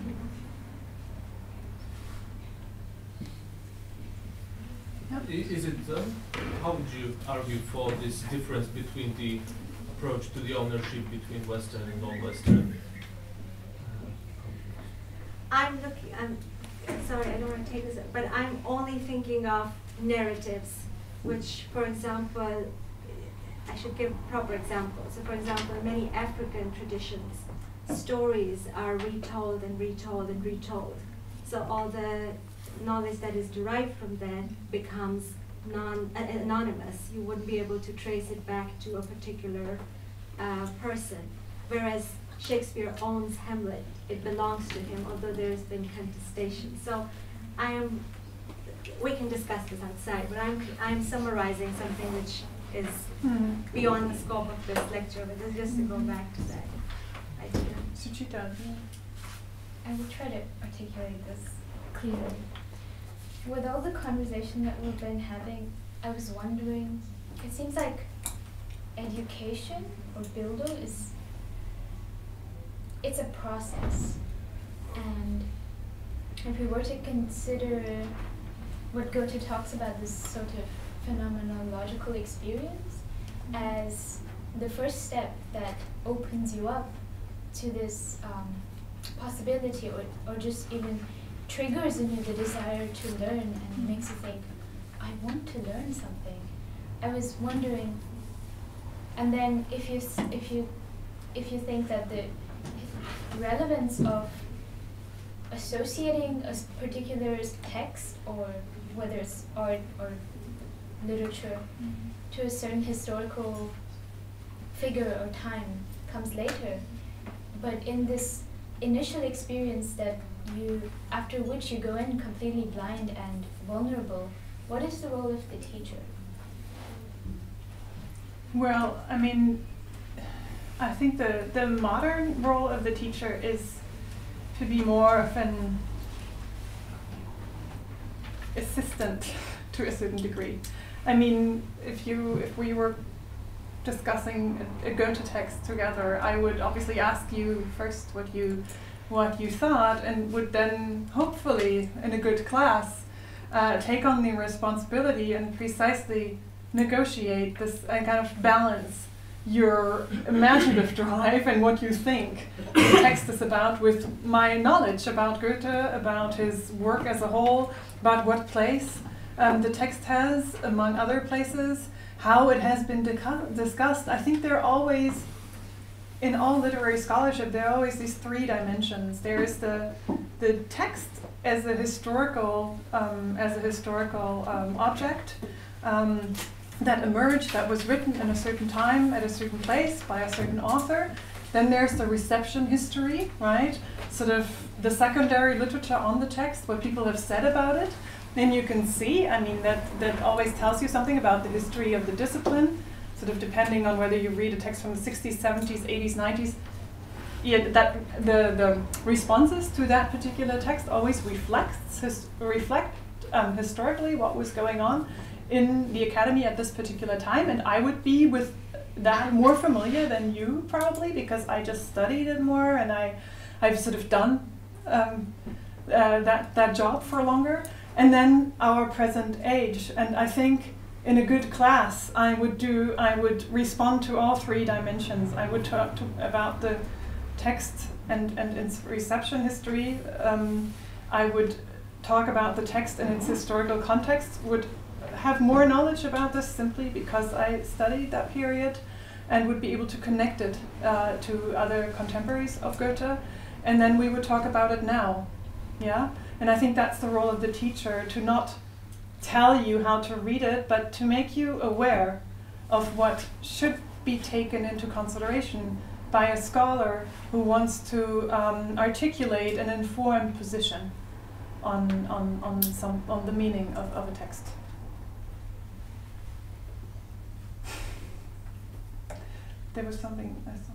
Is it uh, how would you argue for this difference between the approach to the ownership between Western and non-Western? I'm looking. I'm sorry, I don't want to take this, but I'm only thinking of narratives, which, for example, I should give proper examples. So, for example, many African traditions, stories are retold and retold and retold. So all the knowledge that is derived from that becomes non uh, anonymous. You wouldn't be able to trace it back to a particular uh, person. Whereas Shakespeare owns Hamlet; it belongs to him, although there's been contestation. So, I am. We can discuss this outside, but I'm I'm summarizing something which is Hmm. beyond the scope of this lecture. But just to go back to that idea. Suchita. I will try to articulate this clearly. With all the conversation that we've been having, I was wondering, it seems like education or building is, it's a process. And if we were to consider what Goethe talks about, this sort of phenomenological experience, as the first step that opens you up to this um, possibility or, or just even triggers in you the desire to learn and makes you think, I want to learn something. I was wondering, and then if you if you if you think that the relevance of associating a particular text or whether it's art or literature to a certain historical figure or time comes later. But in this initial experience that you after which you go in completely blind and vulnerable what is the role of the teacher? Well, I mean, I think the, the modern role of the teacher is to be more of an assistant to a certain degree. I mean, if you if we were discussing a, a Goethe text together, I would obviously ask you first what you what you thought, and would then hopefully in a good class uh, take on the responsibility and precisely negotiate this and kind of balance your imaginative drive and what you think the text is about with my knowledge about Goethe, about his work as a whole, about what place um, the text has among other places, how it has been discussed. I think there are always, in all literary scholarship, there are always these three dimensions. There is the the text as a historical um, as a historical um, object. That emerged, that was written in a certain time, at a certain place, by a certain author. Then there's the reception history, right? Sort of the secondary literature on the text, what people have said about it. Then you can see, I mean, that, that always tells you something about the history of the discipline, sort of depending on whether you read a text from the 60s, 70s, 80s, 90s. Yeah, that the, the responses to that particular text always reflects his, reflect um, historically what was going on in the academy at this particular time, and I would be with that more familiar than you probably because I just studied it more and I, I've sort of done um, uh, that that job for longer. And then our present age, and I think in a good class, I would do I would respond to all three dimensions. I would talk to, about the text and and its reception history. Um, I would talk about the text and its historical context. Would have more knowledge about this simply because I studied that period and would be able to connect it uh, to other contemporaries of Goethe. And then we would talk about it now. Yeah? And I think that's the role of the teacher to not tell you how to read it, but to make you aware of what should be taken into consideration by a scholar who wants to um, articulate an informed position on, on, on, some, on the meaning of, of a text. There was something I saw.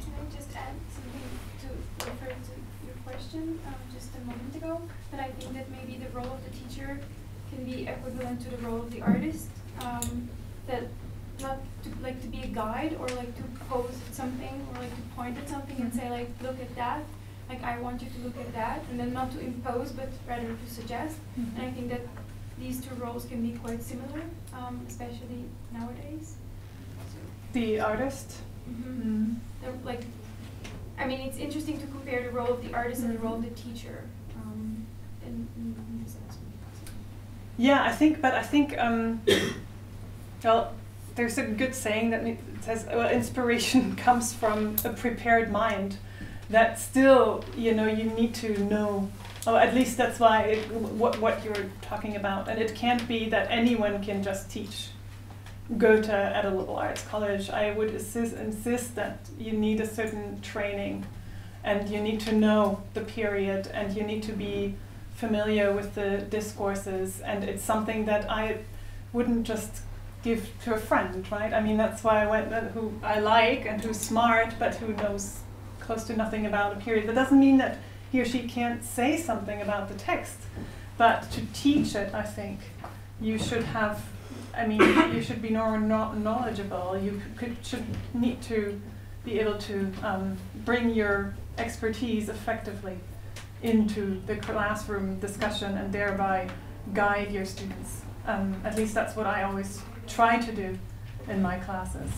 Can I just add something to refer to your question um, just a moment ago? That I think that maybe the role of the teacher can be equivalent to the role of the artist. Um, that not to like to be a guide or like to pose something or like to point at something and say like look at that like I want you to look at that and then not to impose but rather to suggest and I think that these two roles can be quite similar um, especially nowadays The artist. mm-hmm. Mm. They're, like I mean it's interesting to compare the role of the artist and the role of the teacher um, in, in, in this Yeah, I think, but I think, um, well, there's a good saying that says, well, inspiration comes from a prepared mind. That still, you know, you need to know, or at least that's why it, what what you're talking about, and it can't be that anyone can just teach Goethe at a liberal arts college. I would insist, insist that you need a certain training, and you need to know the period, and you need to be familiar with the discourses and it's something that I wouldn't just give to a friend, right? I mean that's why I went uh, who I like and who's smart but who knows close to nothing about a period. That doesn't mean that he or she can't say something about the text, but to teach it, I think you should have. I mean, you should be more knowledgeable. You could should need to be able to um, bring your expertise effectively into the classroom discussion and thereby guide your students. Um, at least that's what I always try to do in my classes.